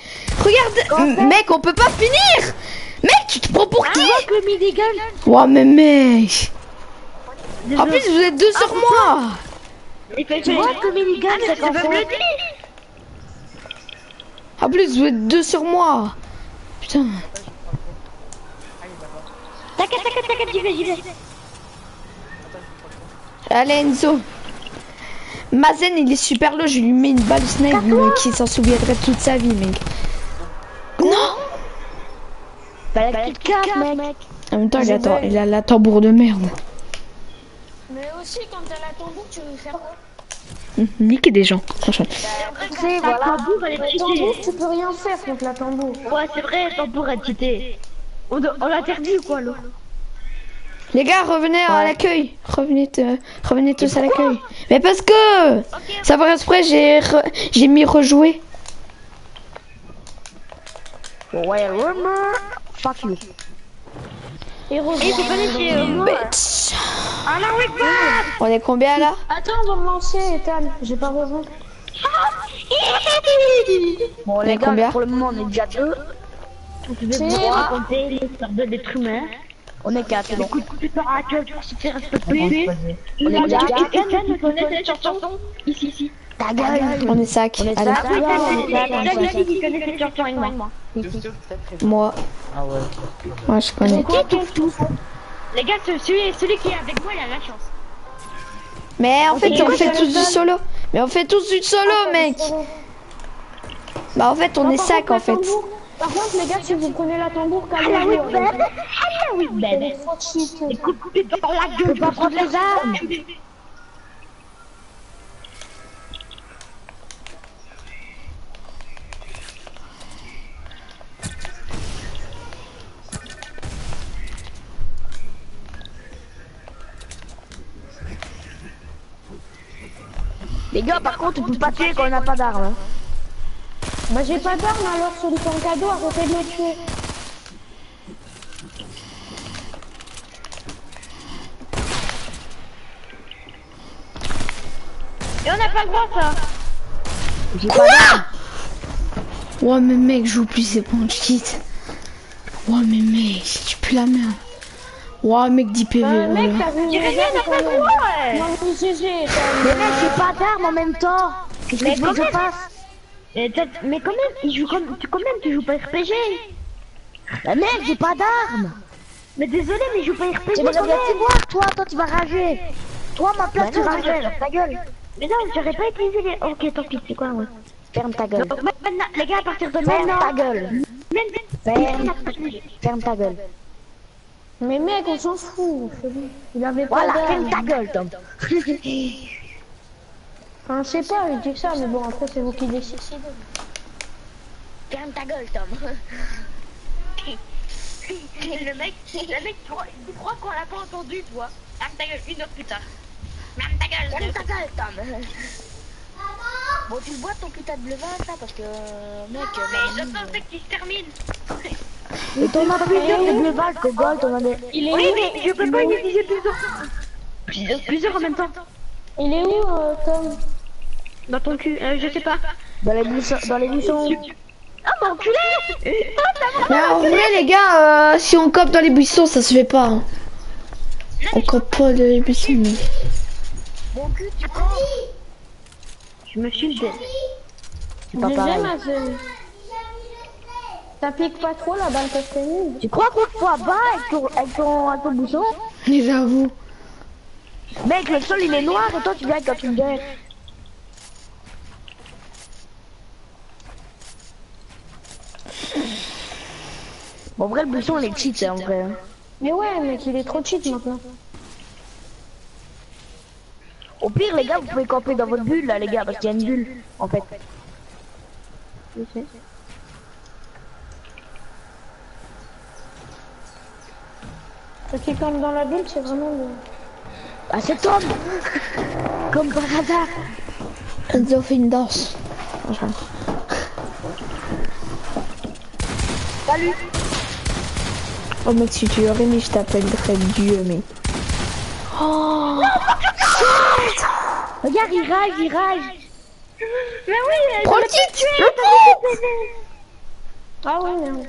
Regarde Mec, on peut pas finir Mec, tu te prends pour qui Ah, minigun. Ouais, mais mec. En plus, vous êtes deux sur moi. Tu vois que le minigun, c'est quand même En plus, vous êtes deux sur moi. Putain. T'inquiète, t'inquiète, t'inquiète, j'y vais, j'y vais. Allez, Enzo. Mazen, il est super low, je lui mets une balle snipe mec, qui s'en souviendrait toute sa vie, mec. Non Bah, la petite carte, mec. En même temps, il a, ta- il a la tambour de merde. Mais aussi, quand t'as la tambour, tu veux faire quoi Hum, Niquer des gens. Franchement. Tu sais, voilà. Tambour, elle est La tambour, tu peux rien faire contre la tambour. Ouais, c'est vrai, tambour, elle est cheatée. On, on l'interdit ou quoi, là Les gars, revenez à l'accueil. Revenez, te- revenez tous à l'accueil. Mais parce que ça va exprès, j'ai re- j'ai mis rejouer. Ouais, rumor. Fuck you. Et reviens. Bitch. Ah On est combien là? Attends, on va me lancer, Ethan. J'ai pas rejoint. Bon, est les gars, combien? pour le moment, on est déjà deux. Je vais vous raconter l'histoire de l'être humain. On est quatre, bon. Écoute, à On est Ethan, quatre. Ethan, vous connaissez cette chanson? Ici, ici. Ta gueule. On est sac. Sac. Ah oui, on est avec moi. Ah ouais. moi je connais. Quoi, tout, tout Les gars, ce- celui, celui qui est avec moi, il a la chance. Mais en fait, on fait tous du solo. Mais on fait tous du solo, mec. Bah en fait, on Non, est sac en la fait. Par contre, les gars, si vous prenez la tambour, Ah calmez-vous. oui, avec- ben, ah oui, ben. Dans la gueule, pas prendre les armes. Les gars, par contre, on peut pas tuer quand on n'a pas d'armes. hein. Bah, j'ai pas d'arme, alors celui en cadeau, arrêtez de le tuer. Et on n'a pas le droit, ça. D'armes. Ouais, mais mec, joue plus, c'est bon, je quitte. Ouais, mais mec, tu pues la merde. Ouais, mec, 10 PV. Euh, mec, t'as vu J'ai rien, pas le droit, ouais. Non, mais GG, Mais mec, j'ai pas d'armes en même temps. Qu'est-ce que Mais tu veux que je fasse Mais, mais quand même, il joue comme, tu, quand même, tu joues pas RPG. Mais mec, j'ai pas d'armes. Mais désolé, mais il joue pas RPG Tu bien même. te voir, toi, toi, tu vas rager. Toi, ma place, Bah tu vas mais- rager, ta gueule. Mais non, j'aurais pas utilisé les... Ok, tant pis, c'est quoi, ouais. Ferme ta gueule. Donc maintenant, les gars, à partir de Ferme maintenant... ta gueule. Ferme, ferme ta gueule. Mais mec, on s'en fout. Il avait pas Voilà, ferme ta gueule, Tom. Enfin, je sais pas, il dit ça, mais bon, après, c'est vous qui décidez. Ferme ta gueule, Tom. <laughs> le mec, le mec, tu crois, tu crois qu'on l'a pas entendu, toi? Ferme ta gueule, une heure plus tard. Ferme ta gueule, Ferme ta gueule, Tom. Bon, tu bois ton putain de levain, ça, parce que, euh, mec, Mais euh, j'entends le mec qui se termine. mais t'en as plusieurs de levain, Gogol, t'en as des... Il est Oui, où mais je peux pas utiliser plusieurs. Plusieurs, plusieurs en même temps. Il est où, euh, Tom Dans ton cul, euh, je sais pas. Dans les buissons, dans les buissons. Ah, mon enculé Mais en vrai, les gars, euh, si on cope dans les buissons, ça se fait pas. hein. On cope pas dans les buissons. mais- Mon cul, tu Je me suis dit. C'est pas pareil. ma zone. Ça pique pas trop, la balle que Tu crois qu'on te voit bas avec ton, avec ton, avec ton Mais j'avoue. Mec, le sol il est noir et toi tu viens avec un truc vert. Bon, en vrai, le bouchon il est cheat, hein, en vrai. Mais ouais, mec, il est trop cheat maintenant. Au pire, les gars, vous pouvez camper dans votre bulle là, les gars, parce qu'il y a une bulle en fait. Ceux qui campent dans la bulle, c'est vraiment. Ah, c'est Tom Comme par hasard Ils ont fait une danse. Salut Oh mec, si tu aurais mis, je t'appellerais Dieu, mais. Regarde, il rage, il rage Mais oui, Prends le titre Ah ouais, merde.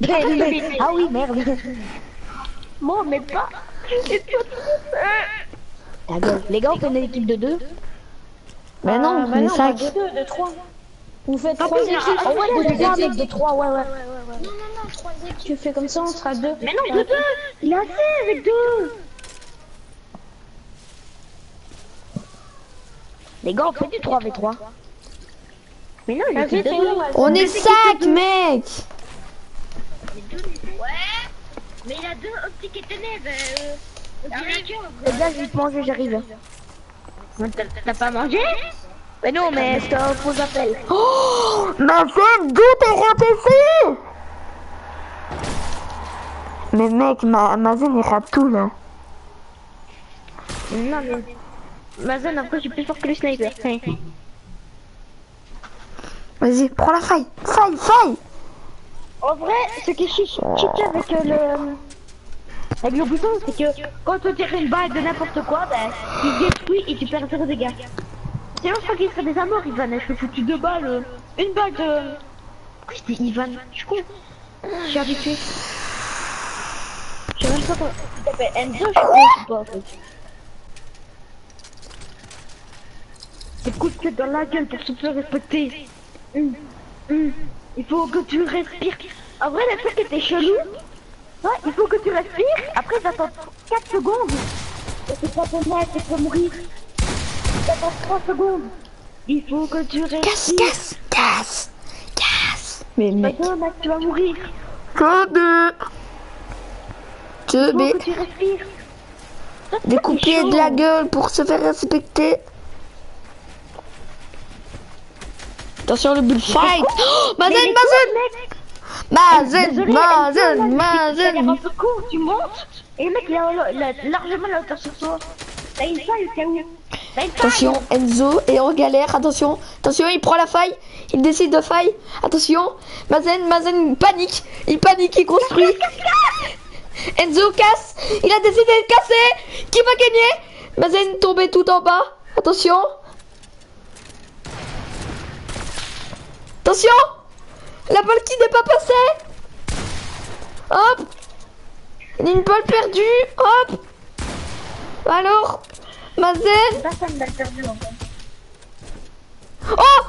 Mais- mais- Ah oui, merde Bon, mais pas. Ta gueule. Les gars, on fait une équipe de deux Mais non, Ah, bah on est non, sac. pas de deux, de trois. Vous faites Tant trois pis, équipes. ah, ouais, de trois, mec, de trois, ouais, ouais. Tu fais comme ça, on sera deux. Mais non, de deux Il a fait avec deux Les gars, on fait du 3v3. Mais non, il vas-y. On est sac, mec Ouais Mais il a deux optiques et ténèbres. Euh... Les gars, je vais te manger, j'arrive. T'as- T'as pas mangé? Mais non, mais c'est un faux appel. Oh Ma femme, d'où t'es raté Mais mec, ma, ma zone, il rate tout là. Non, mais. Ma zone, après, je suis plus fort que le sniper. Vas-y, prends la faille. Faille, faille En vrai, ce qui est chic avec euh, le... Avec le bouton, c'est que quand on tire une balle de n'importe quoi, ben, il détruit et tu perds zéro dégâts. Sinon, je crois qu'il serait des amours, Ivan. Je fais foutu deux balles. euh, Une balle de... Pourquoi Ivan? Je suis con. Je suis habitué. Je sais même pas comment... Enzo, je suis con, je sais pas, en fait. Des coups de tête dans la gueule pour se faire respecter. Hum, hum. Il faut que tu respires. En vrai, le truc était chelou. Ouais, il faut que tu respires. Après, t'attends 4 secondes. Et c'est pas pour moi, c'est pour mourir. T'attends 3 secondes. Il faut que tu respires. Casse, casse, casse, casse Mais mec, Attends, mec, tu vas mourir. que tu c'est des coups pied de la gueule pour se faire respecter. Attention le bullfight oh, Mazen, Mazen. Mazen, Mazen, l'air un Mazen peu court, tu montes. Et le mec, il a, il a largement la hauteur sur toi. T'as une faille, t'es où T'as une faille Attention, Enzo est en galère, attention, attention, il prend la faille, il décide de faille, attention, Mazen, Mazen panique, il panique, il construit. Enzo casse, il a décidé de casser, qui va gagner? Mazen tombé tout en bas, attention. Attention La balle qui n'est pas passée. Hop une balle perdue, hop. Alors, Mazen. Personne n'a perdu encore. Oh.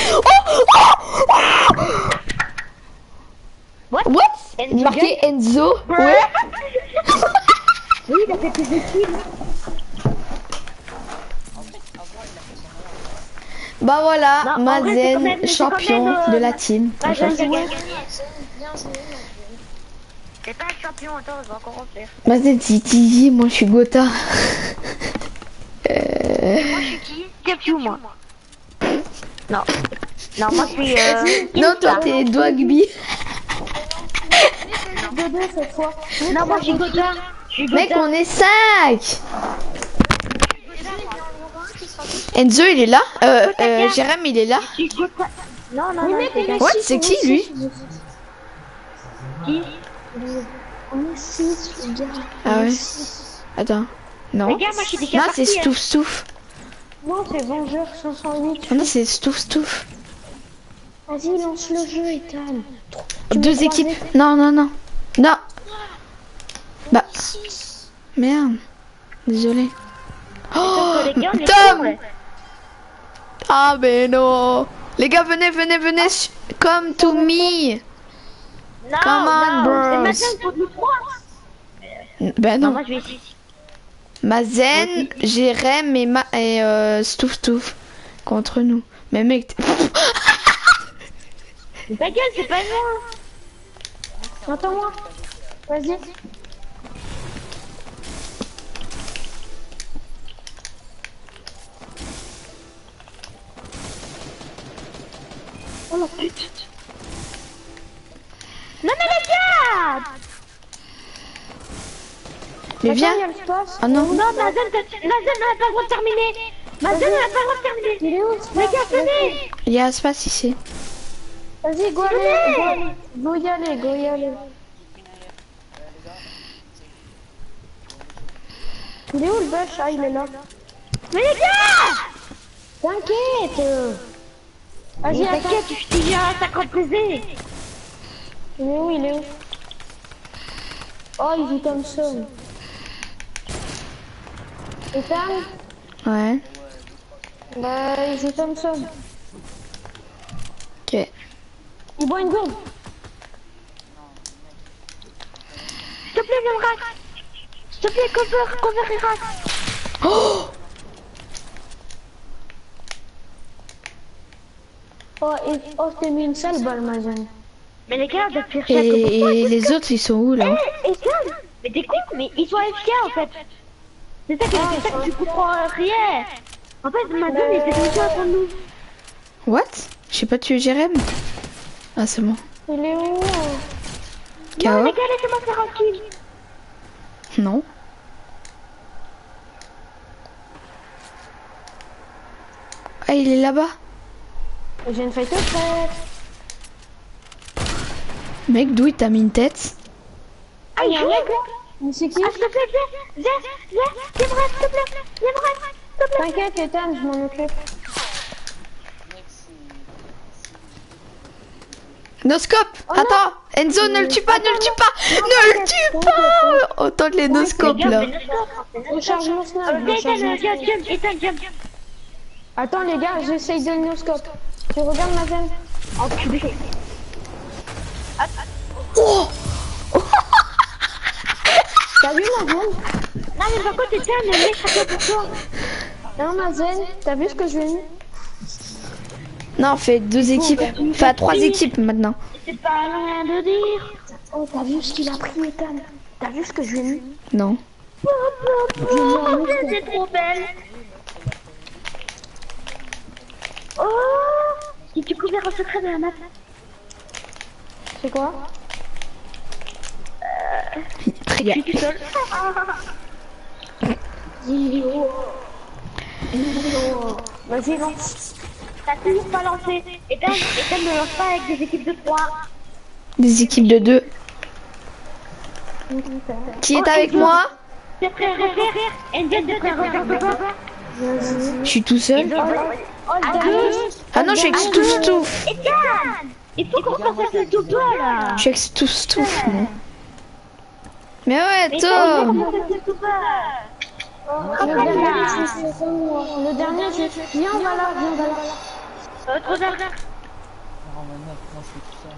Oh Oh What? What? Enzo Marqué Enzo Ouais. <laughs> Oui, il a fait plus de kills. Bah voilà, Non, vrai, Mazen, même- champion même, euh, de la team. Ah, j'ai joué. T'es pas un champion, attends, je vais encore en faire. Mazen, c'est Tizi, moi je suis Gotha. <laughs> Euh, Moi, je suis qui? Moi. Non. Non, moi, je suis. Euh... Non, toi t'es Dwagby. Dodo cette fois. Non, moi, je suis suis Mec, on est 5 Enzo, il est là? Euh, euh, Jérém, il est là? Non, non, non. Ouais, c'est qui lui? Qui? On est 6, les gars. Ah ouais Attends. Non. Les gars, moi, je suis déjà Non, c'est hein. Stouff Stouff. Moi, c'est Vengeur 508. Ah non, c'est Stouff Stouff. Vas-y, lance le jeu, Ethan. Tu Deux équipes. Non, non, non. Non. Bah. Merde. Désolé. Oh, Tom. Ah, mais non. Les gars, venez, venez, venez. su- Come to me. Non, Come on, non, bros. Ben Non, non. Mazen, Jérém et, Ma et euh, Stouff Stouff. Contre nous. Mais mec, Ta gueule, c'est pas moi. Attends-moi. Vas-y. Oh pute. Non, mais les gars mais viens. Ah non. Non, Mazen, t'as- Mazen n'a pas le droit de terminer. Mazen n'a pas le droit de terminer. Il est où le Les gars, venez. Il y a un espace ici. Vas-y, go aller. Go, aller. go y aller, go y aller. Il est où le bush Ah, il est là. Mais les gars T'inquiète. Vas-y, t'inquiète, je déjà à 50 PZ. Il est où Il est où? Oh, il joue Thompson. Ethan Ouais. Bah, il joue Thompson. Ok. Il boit une gourde. S'il te plaît, viens me rack. S'il te plaît, cover, cover et rack. Oh, et, oh t'es mis une sale balle, Mazen. Mais les gars, de faire ça, Et, et les autres, ils sont où là Eh, Ethan Mais t'es con, mais ils sont AFK en fait. C'est ça que, c'est ça que tu comprends rien. En fait, Madame était déjà avant nous. What J'ai pas tué Jérém. Ah, c'est bon. Il est où KO Non, les gars, laissez-moi faire un kill. Non. Ah, il est là-bas. J'ai une fight prête. Mec, d'où il t'a mis une tête Ah, il joue Mais c'est qui Ah, s'il te plaît, viens, viens, viens, viens, s'il te plaît, viens, s'il te plaît. T'inquiète, Ethan, je m'en occupe. Noscope Attends Enzo, ne le tue pas, ne le tue pas Ne le tue pas Autant de les noscopes, là. Recharge mon viens. Attends, les gars, j'essaye de le no-scope. Tu regardes ma veine Enculé. T'as vu ma veine Non, mais par contre, Ethan, le mec, ça fait pour toi. Non, ma veine, t'as vu ce que je lui ai mis Non, fais deux équipes. Enfin, trois équipes, maintenant. C'est pas rien de dire. Oh, t'as vu ce qu'il a pris, Ethan T'as vu ce que je lui ai mis Non. Oh, c'est trop belle. Oh, j'ai découvert un secret de la map. C'est quoi? Très bien. Je suis seul. Vas-y, lance. T'as toujours pas lancé. Ethan, Ethan ne lance pas avec des équipes de 3. Des équipes de deux. Qui est avec moi? Je suis tout seul. Oh, t'as Ah non, je suis avec Stouff Stouff. Il faut qu'on fasse là. Je suis avec Stouff Stouff, moi. Mais ouais, Mais Tom Le dernier, je... Viens, on va là, viens, on va là. Euh, trop tard. Non, mais mec, moi je suis tout seul.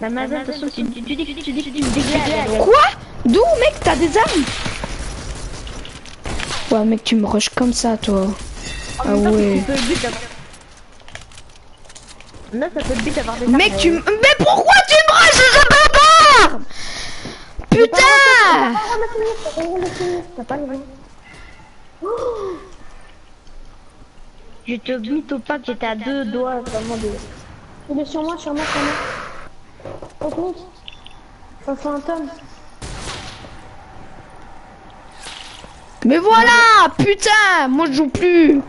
La Amazon, de toute façon, tu tu dis que tu dis que tu déglages. Quoi D'où, mec T'as des armes Ouais, mec, tu me rushes comme ça, toi. Ah ouais. Ça. Là, ça peut d'avoir des Mec, armes, tu m- Mais pourquoi tu me rushes Je peux pas Putain. Je te mythe au pas que j'étais à deux doigts vraiment de. Il est sur moi, sur moi, sur moi. Au compte. Un fantôme. Mais voilà Putain Moi, je joue plus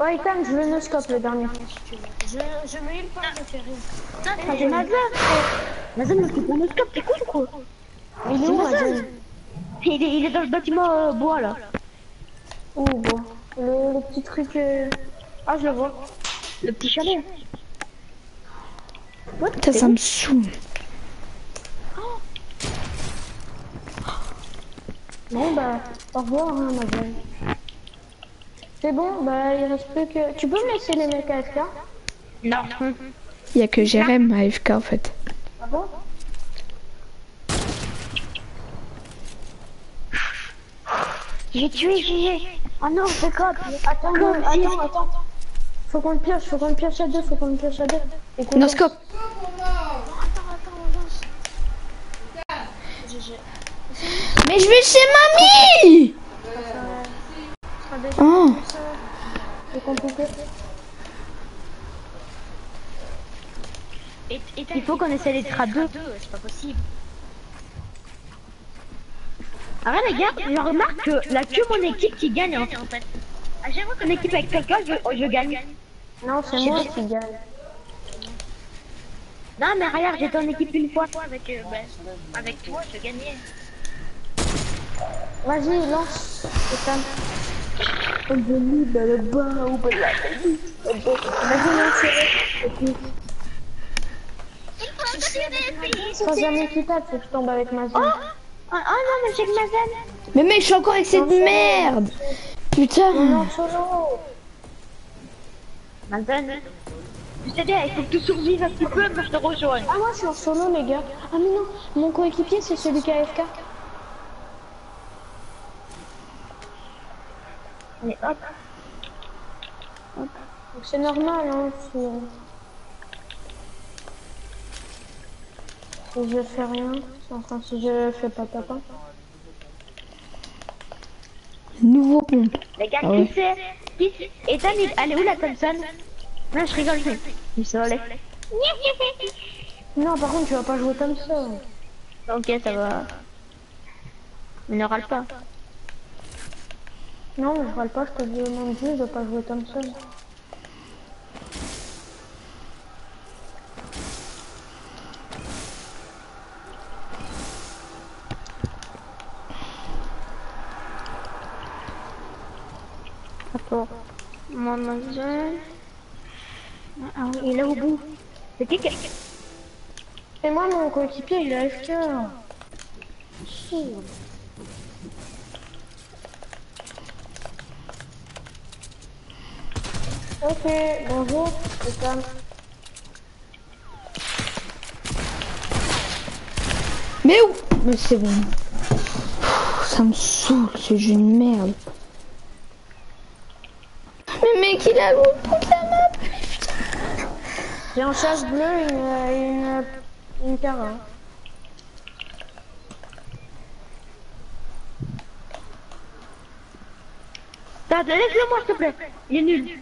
Oh, Ethan, je veux le no-scope, le dernier. Je, je me heal pas, je fais rien. Ah, j'ai Mazan, frère. Mazan, me coupe mon scope, t'es con ou quoi Il est où, ma zone il est, il est dans le bâtiment euh, bois là. Oh, bon. Le, le petit truc... euh, Ah, je le vois. Le petit chalet. Putain, ça me saoule. Bon, bah, au revoir, hein, ma. C'est bon, bah, il reste plus que... Tu peux me laisser les mecs AFK Non. Il y a que Jérém à AFK, en fait. Ah bon? J'ai tué GG. Oh non, c'est. Attends, non, attends, attends. Faut qu'on le pioche, faut qu'on le pioche à deux, faut qu'on le pioche à deux. Et qu'on Mais je vais chez mamie Oh compliqué. Il faut qu'on essaie d'être à deux. C'est pas possible. Arrête les gars, je remarque que là que mon équipe qui gagne en fait. À chaque fois qu'on équipe avec quelqu'un, je, je gagne. Non, c'est moi qui gagne. Non mais regarde, j'étais en équipe une fois avec, euh, ben, avec toi, je gagnais. Vas-y, lance. Ethan. Vas-y, lance. Sois jamais faut que je tombe avec ma zone. Oh, oh non mais j'ai que ma zen. Mais mec, je suis encore avec cette merde Putain Non, solo. Ma zen. C'est-à-dire, il faut que tu survives un petit peu, que je te rejoindre. Ah, moi, je suis en solo, les gars. Ah, mais non, mon coéquipier, c'est celui qui a AFK. Allez, hop. Hop. Donc, c'est normal, hein. Si... je fais rien, enfin, si je fais pas papa. Nouveau pompe. Les gars, ah, qui ouais. c'est Qui c'est Ethan, elle est où la Thompson non, je rigole, je il se relève. Non, par contre, tu vas pas jouer comme ça. Ok, ça va. Il ne râle pas. Non, je râle pas, je te demande juste de pas jouer comme ça. Attends. Mademoiselle. Ah oui, il est au bout. C'est qui. Et moi, mon coéquipier, il est AFK. Ok, bonjour, c'est Sam. Mais où? Mais c'est bon. Ça me saoule, ce jeu de merde. Mais mec, il a l'autre bout de la map. J'ai un chasse bleu et une, une, une cara. Laisse-le moi, s'il te plaît. Il est nul.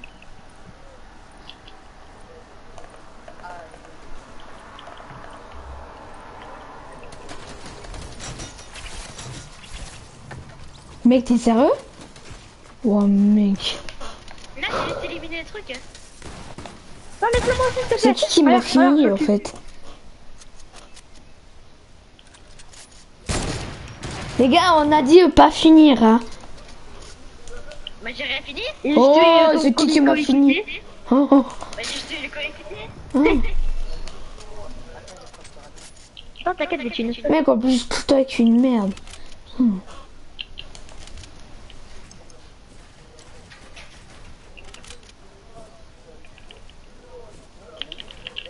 Mec, t'es sérieux? Oh mec. Là, j'ai juste éliminé le truc. Non, laisse-le moi, s'il te plaît. C'est qui qui m'a fini en fait Les gars, on a dit euh, pas finir, hein. Bah, j'ai rien fini. Et j'ai Oh, c'est qui qui m'a fini Oh, oh, Bah, j'ai le. Non, t'inquiète, tuer une Mec, en plus, tout avec une merde. Hmm.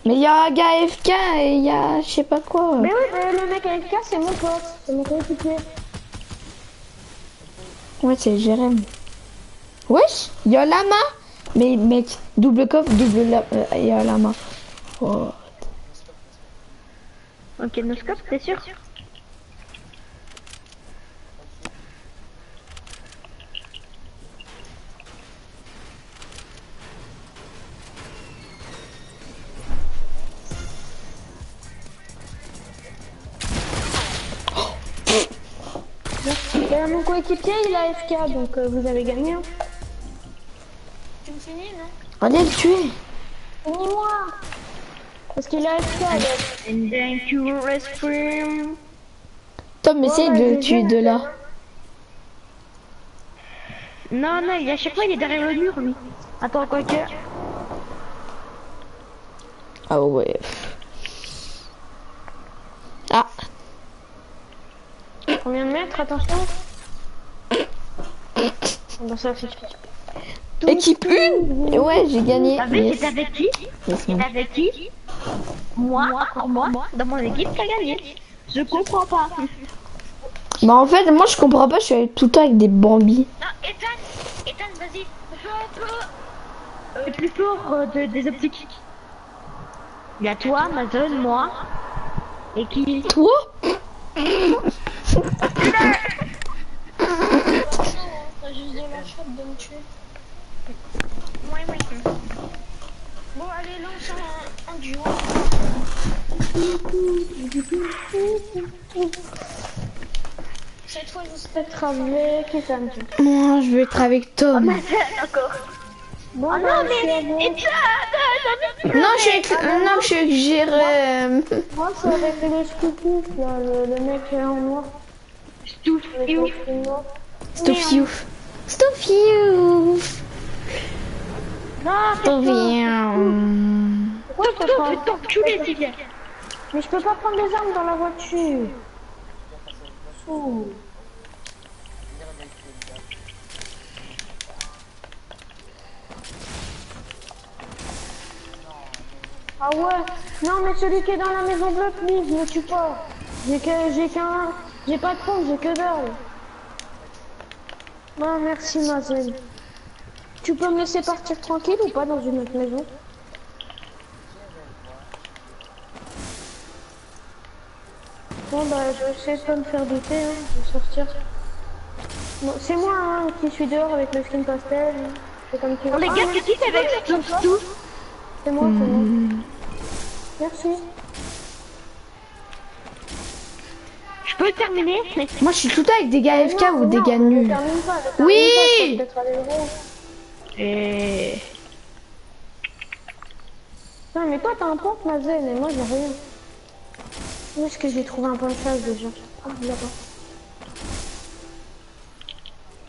Mais il y a un gars FK et il y a je sais pas quoi. Mais oui, mais le mec AFK, c'est mon pote, c'est mon coéquipier. Ouais, c'est Jérém. Wesh, il y a Lama. Mais mec, double coffre, double la... euh, y a Lama. Oh. Ok, no scope, t'es sûr? Coéquipier, il a AFK, donc euh, vous avez gagné. hein. Tu me finis, non Allez le tuer. Finis-moi Parce qu'il a. And you, restroom. Tom, essaye Ouais, de le tuer de là. Non, non, il, à chaque fois, il est derrière le mur, lui. Attends, quoi que... Ah ouais. Ah, Combien de mètres, attention Ça, c'est équipe 1 Et ouais, j'ai gagné. T'as vu, Yes. j'étais avec qui avec qui Moi, encore moi, dans mon équipe qui a gagné. Je comprends pas. Bah en fait, moi je comprends pas, je suis tout le temps avec des bambis. Non, Ethan, Ethan, vas-y. Euh, plus fort euh, de- des optiques. Il y a toi, Amazon, moi. Et qui Toi <laughs> T'as juste de la chatte de me tuer. Ouais, ouais. Bon, allez, lance un, un duo. Cette fois, je vais être avec Ethan. Moi, je veux être avec Tom. Bon, Oh bah, non, je suis mais Ethan, non, non, Non, je suis avec, non, je suis avec Jérém. Moi, c'est avec le Scoopy, là, le, le mec en noir. Tout, Avec et le you. Non, Stuff you. Pourquoi je peux pas t'enculer, Sylvia. Mais je peux pas prendre des armes dans la voiture. Ah ouais Non mais celui qui est dans la maison bleue, please, ne tue pas. J'ai que j'ai qu'un. J'ai pas de pompe, j'ai que dalle. Non merci Mazel. Tu peux me laisser partir tranquille ou pas dans une autre maison? Bon bah je de pas me faire douter, hein. je vais sortir. Bon, c'est moi hein, qui suis dehors avec le skin pastel. C'est comme tu Oh, les Ah, gars, qu'est-ce que c'est avec ce tout C'est moi, c'est moi. Hmm. Merci. Peux terminer. Moi, je suis tout le temps avec des gars FK Non, ou des non, gars nuls. pas, Oui pas. Et... Non mais toi t'as un pompe Mazel et moi j'ai rien. Où est-ce que j'ai trouvé un point de chasse déjà? Ah là-bas.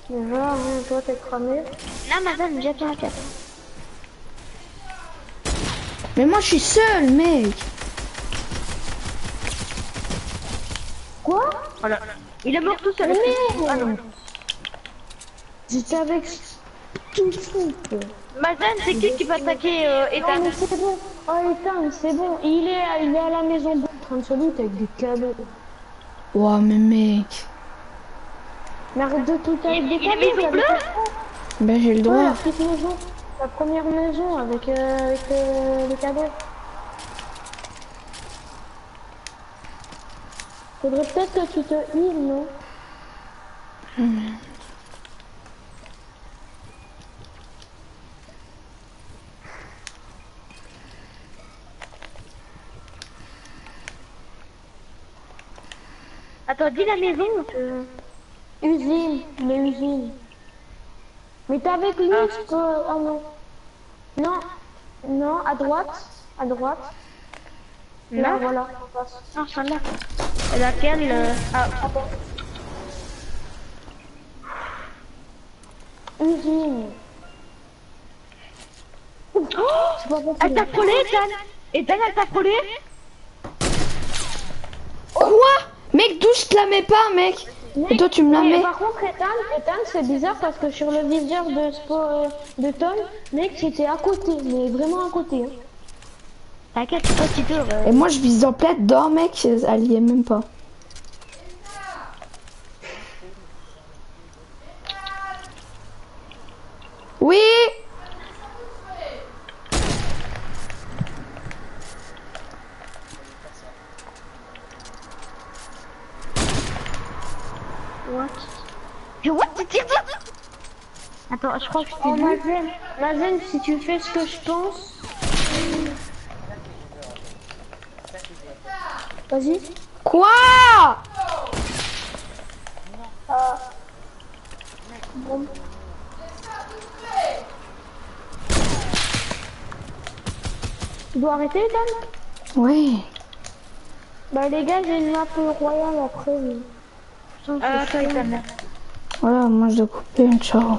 Déjà, hein, toi t'es cramé. Là, madame, viens la carte. Mais moi, je suis seul, mec. Quoi Voilà. Il est mort tout seul. Ah non. J'étais avec tout le truc. Mazen, c'est qui qui va attaquer euh, Non Ethan mais c'est bon. Oh Ethan, c'est bon. Il est, à- il est à la maison en train de se lutter avec des câbles. Ouah, mais mec. Mais arrête de tout avec des il est câbles. t'as bleue des- Ben, j'ai le Ouais, droit. la petite maison. La première maison avec, euh, avec euh, les cadeaux. Faudrait peut-être que tu te heal, non Attends, dis la maison. euh, Usine, les usines. Mais t'es avec lui, parce que... Oh non. Non, non, à droite, à droite. Là, Là voilà. Non, celle-là. Et laquelle euh, Ah, Usine. Oh. Elle t'a frôlé, Ethan Ethan, elle t'a frôlé Quoi? Mec, d'où je te la mets pas, mec? Et toi, tu me la Mais mets? par contre, Ethan, Ethan c'est bizarre parce que sur le viseur de, euh, de Tom, mec, c'était à côté, mais vraiment à côté. hein. T'inquiète, c'est si dur. euh. Et moi, je vise en plein dedans, mec. Elle y est même pas. Oui What? Je what? Attends, je crois que je t'ai Oh, vu. Mazen, Mazen, si tu fais ce que je pense. Vas-y. Quoi? Tu dois arrêter, Ethan Ouais. Bah, les gars, j'ai une map royale après. mais- Ah. Voilà, moi, je dois couper. Ciao.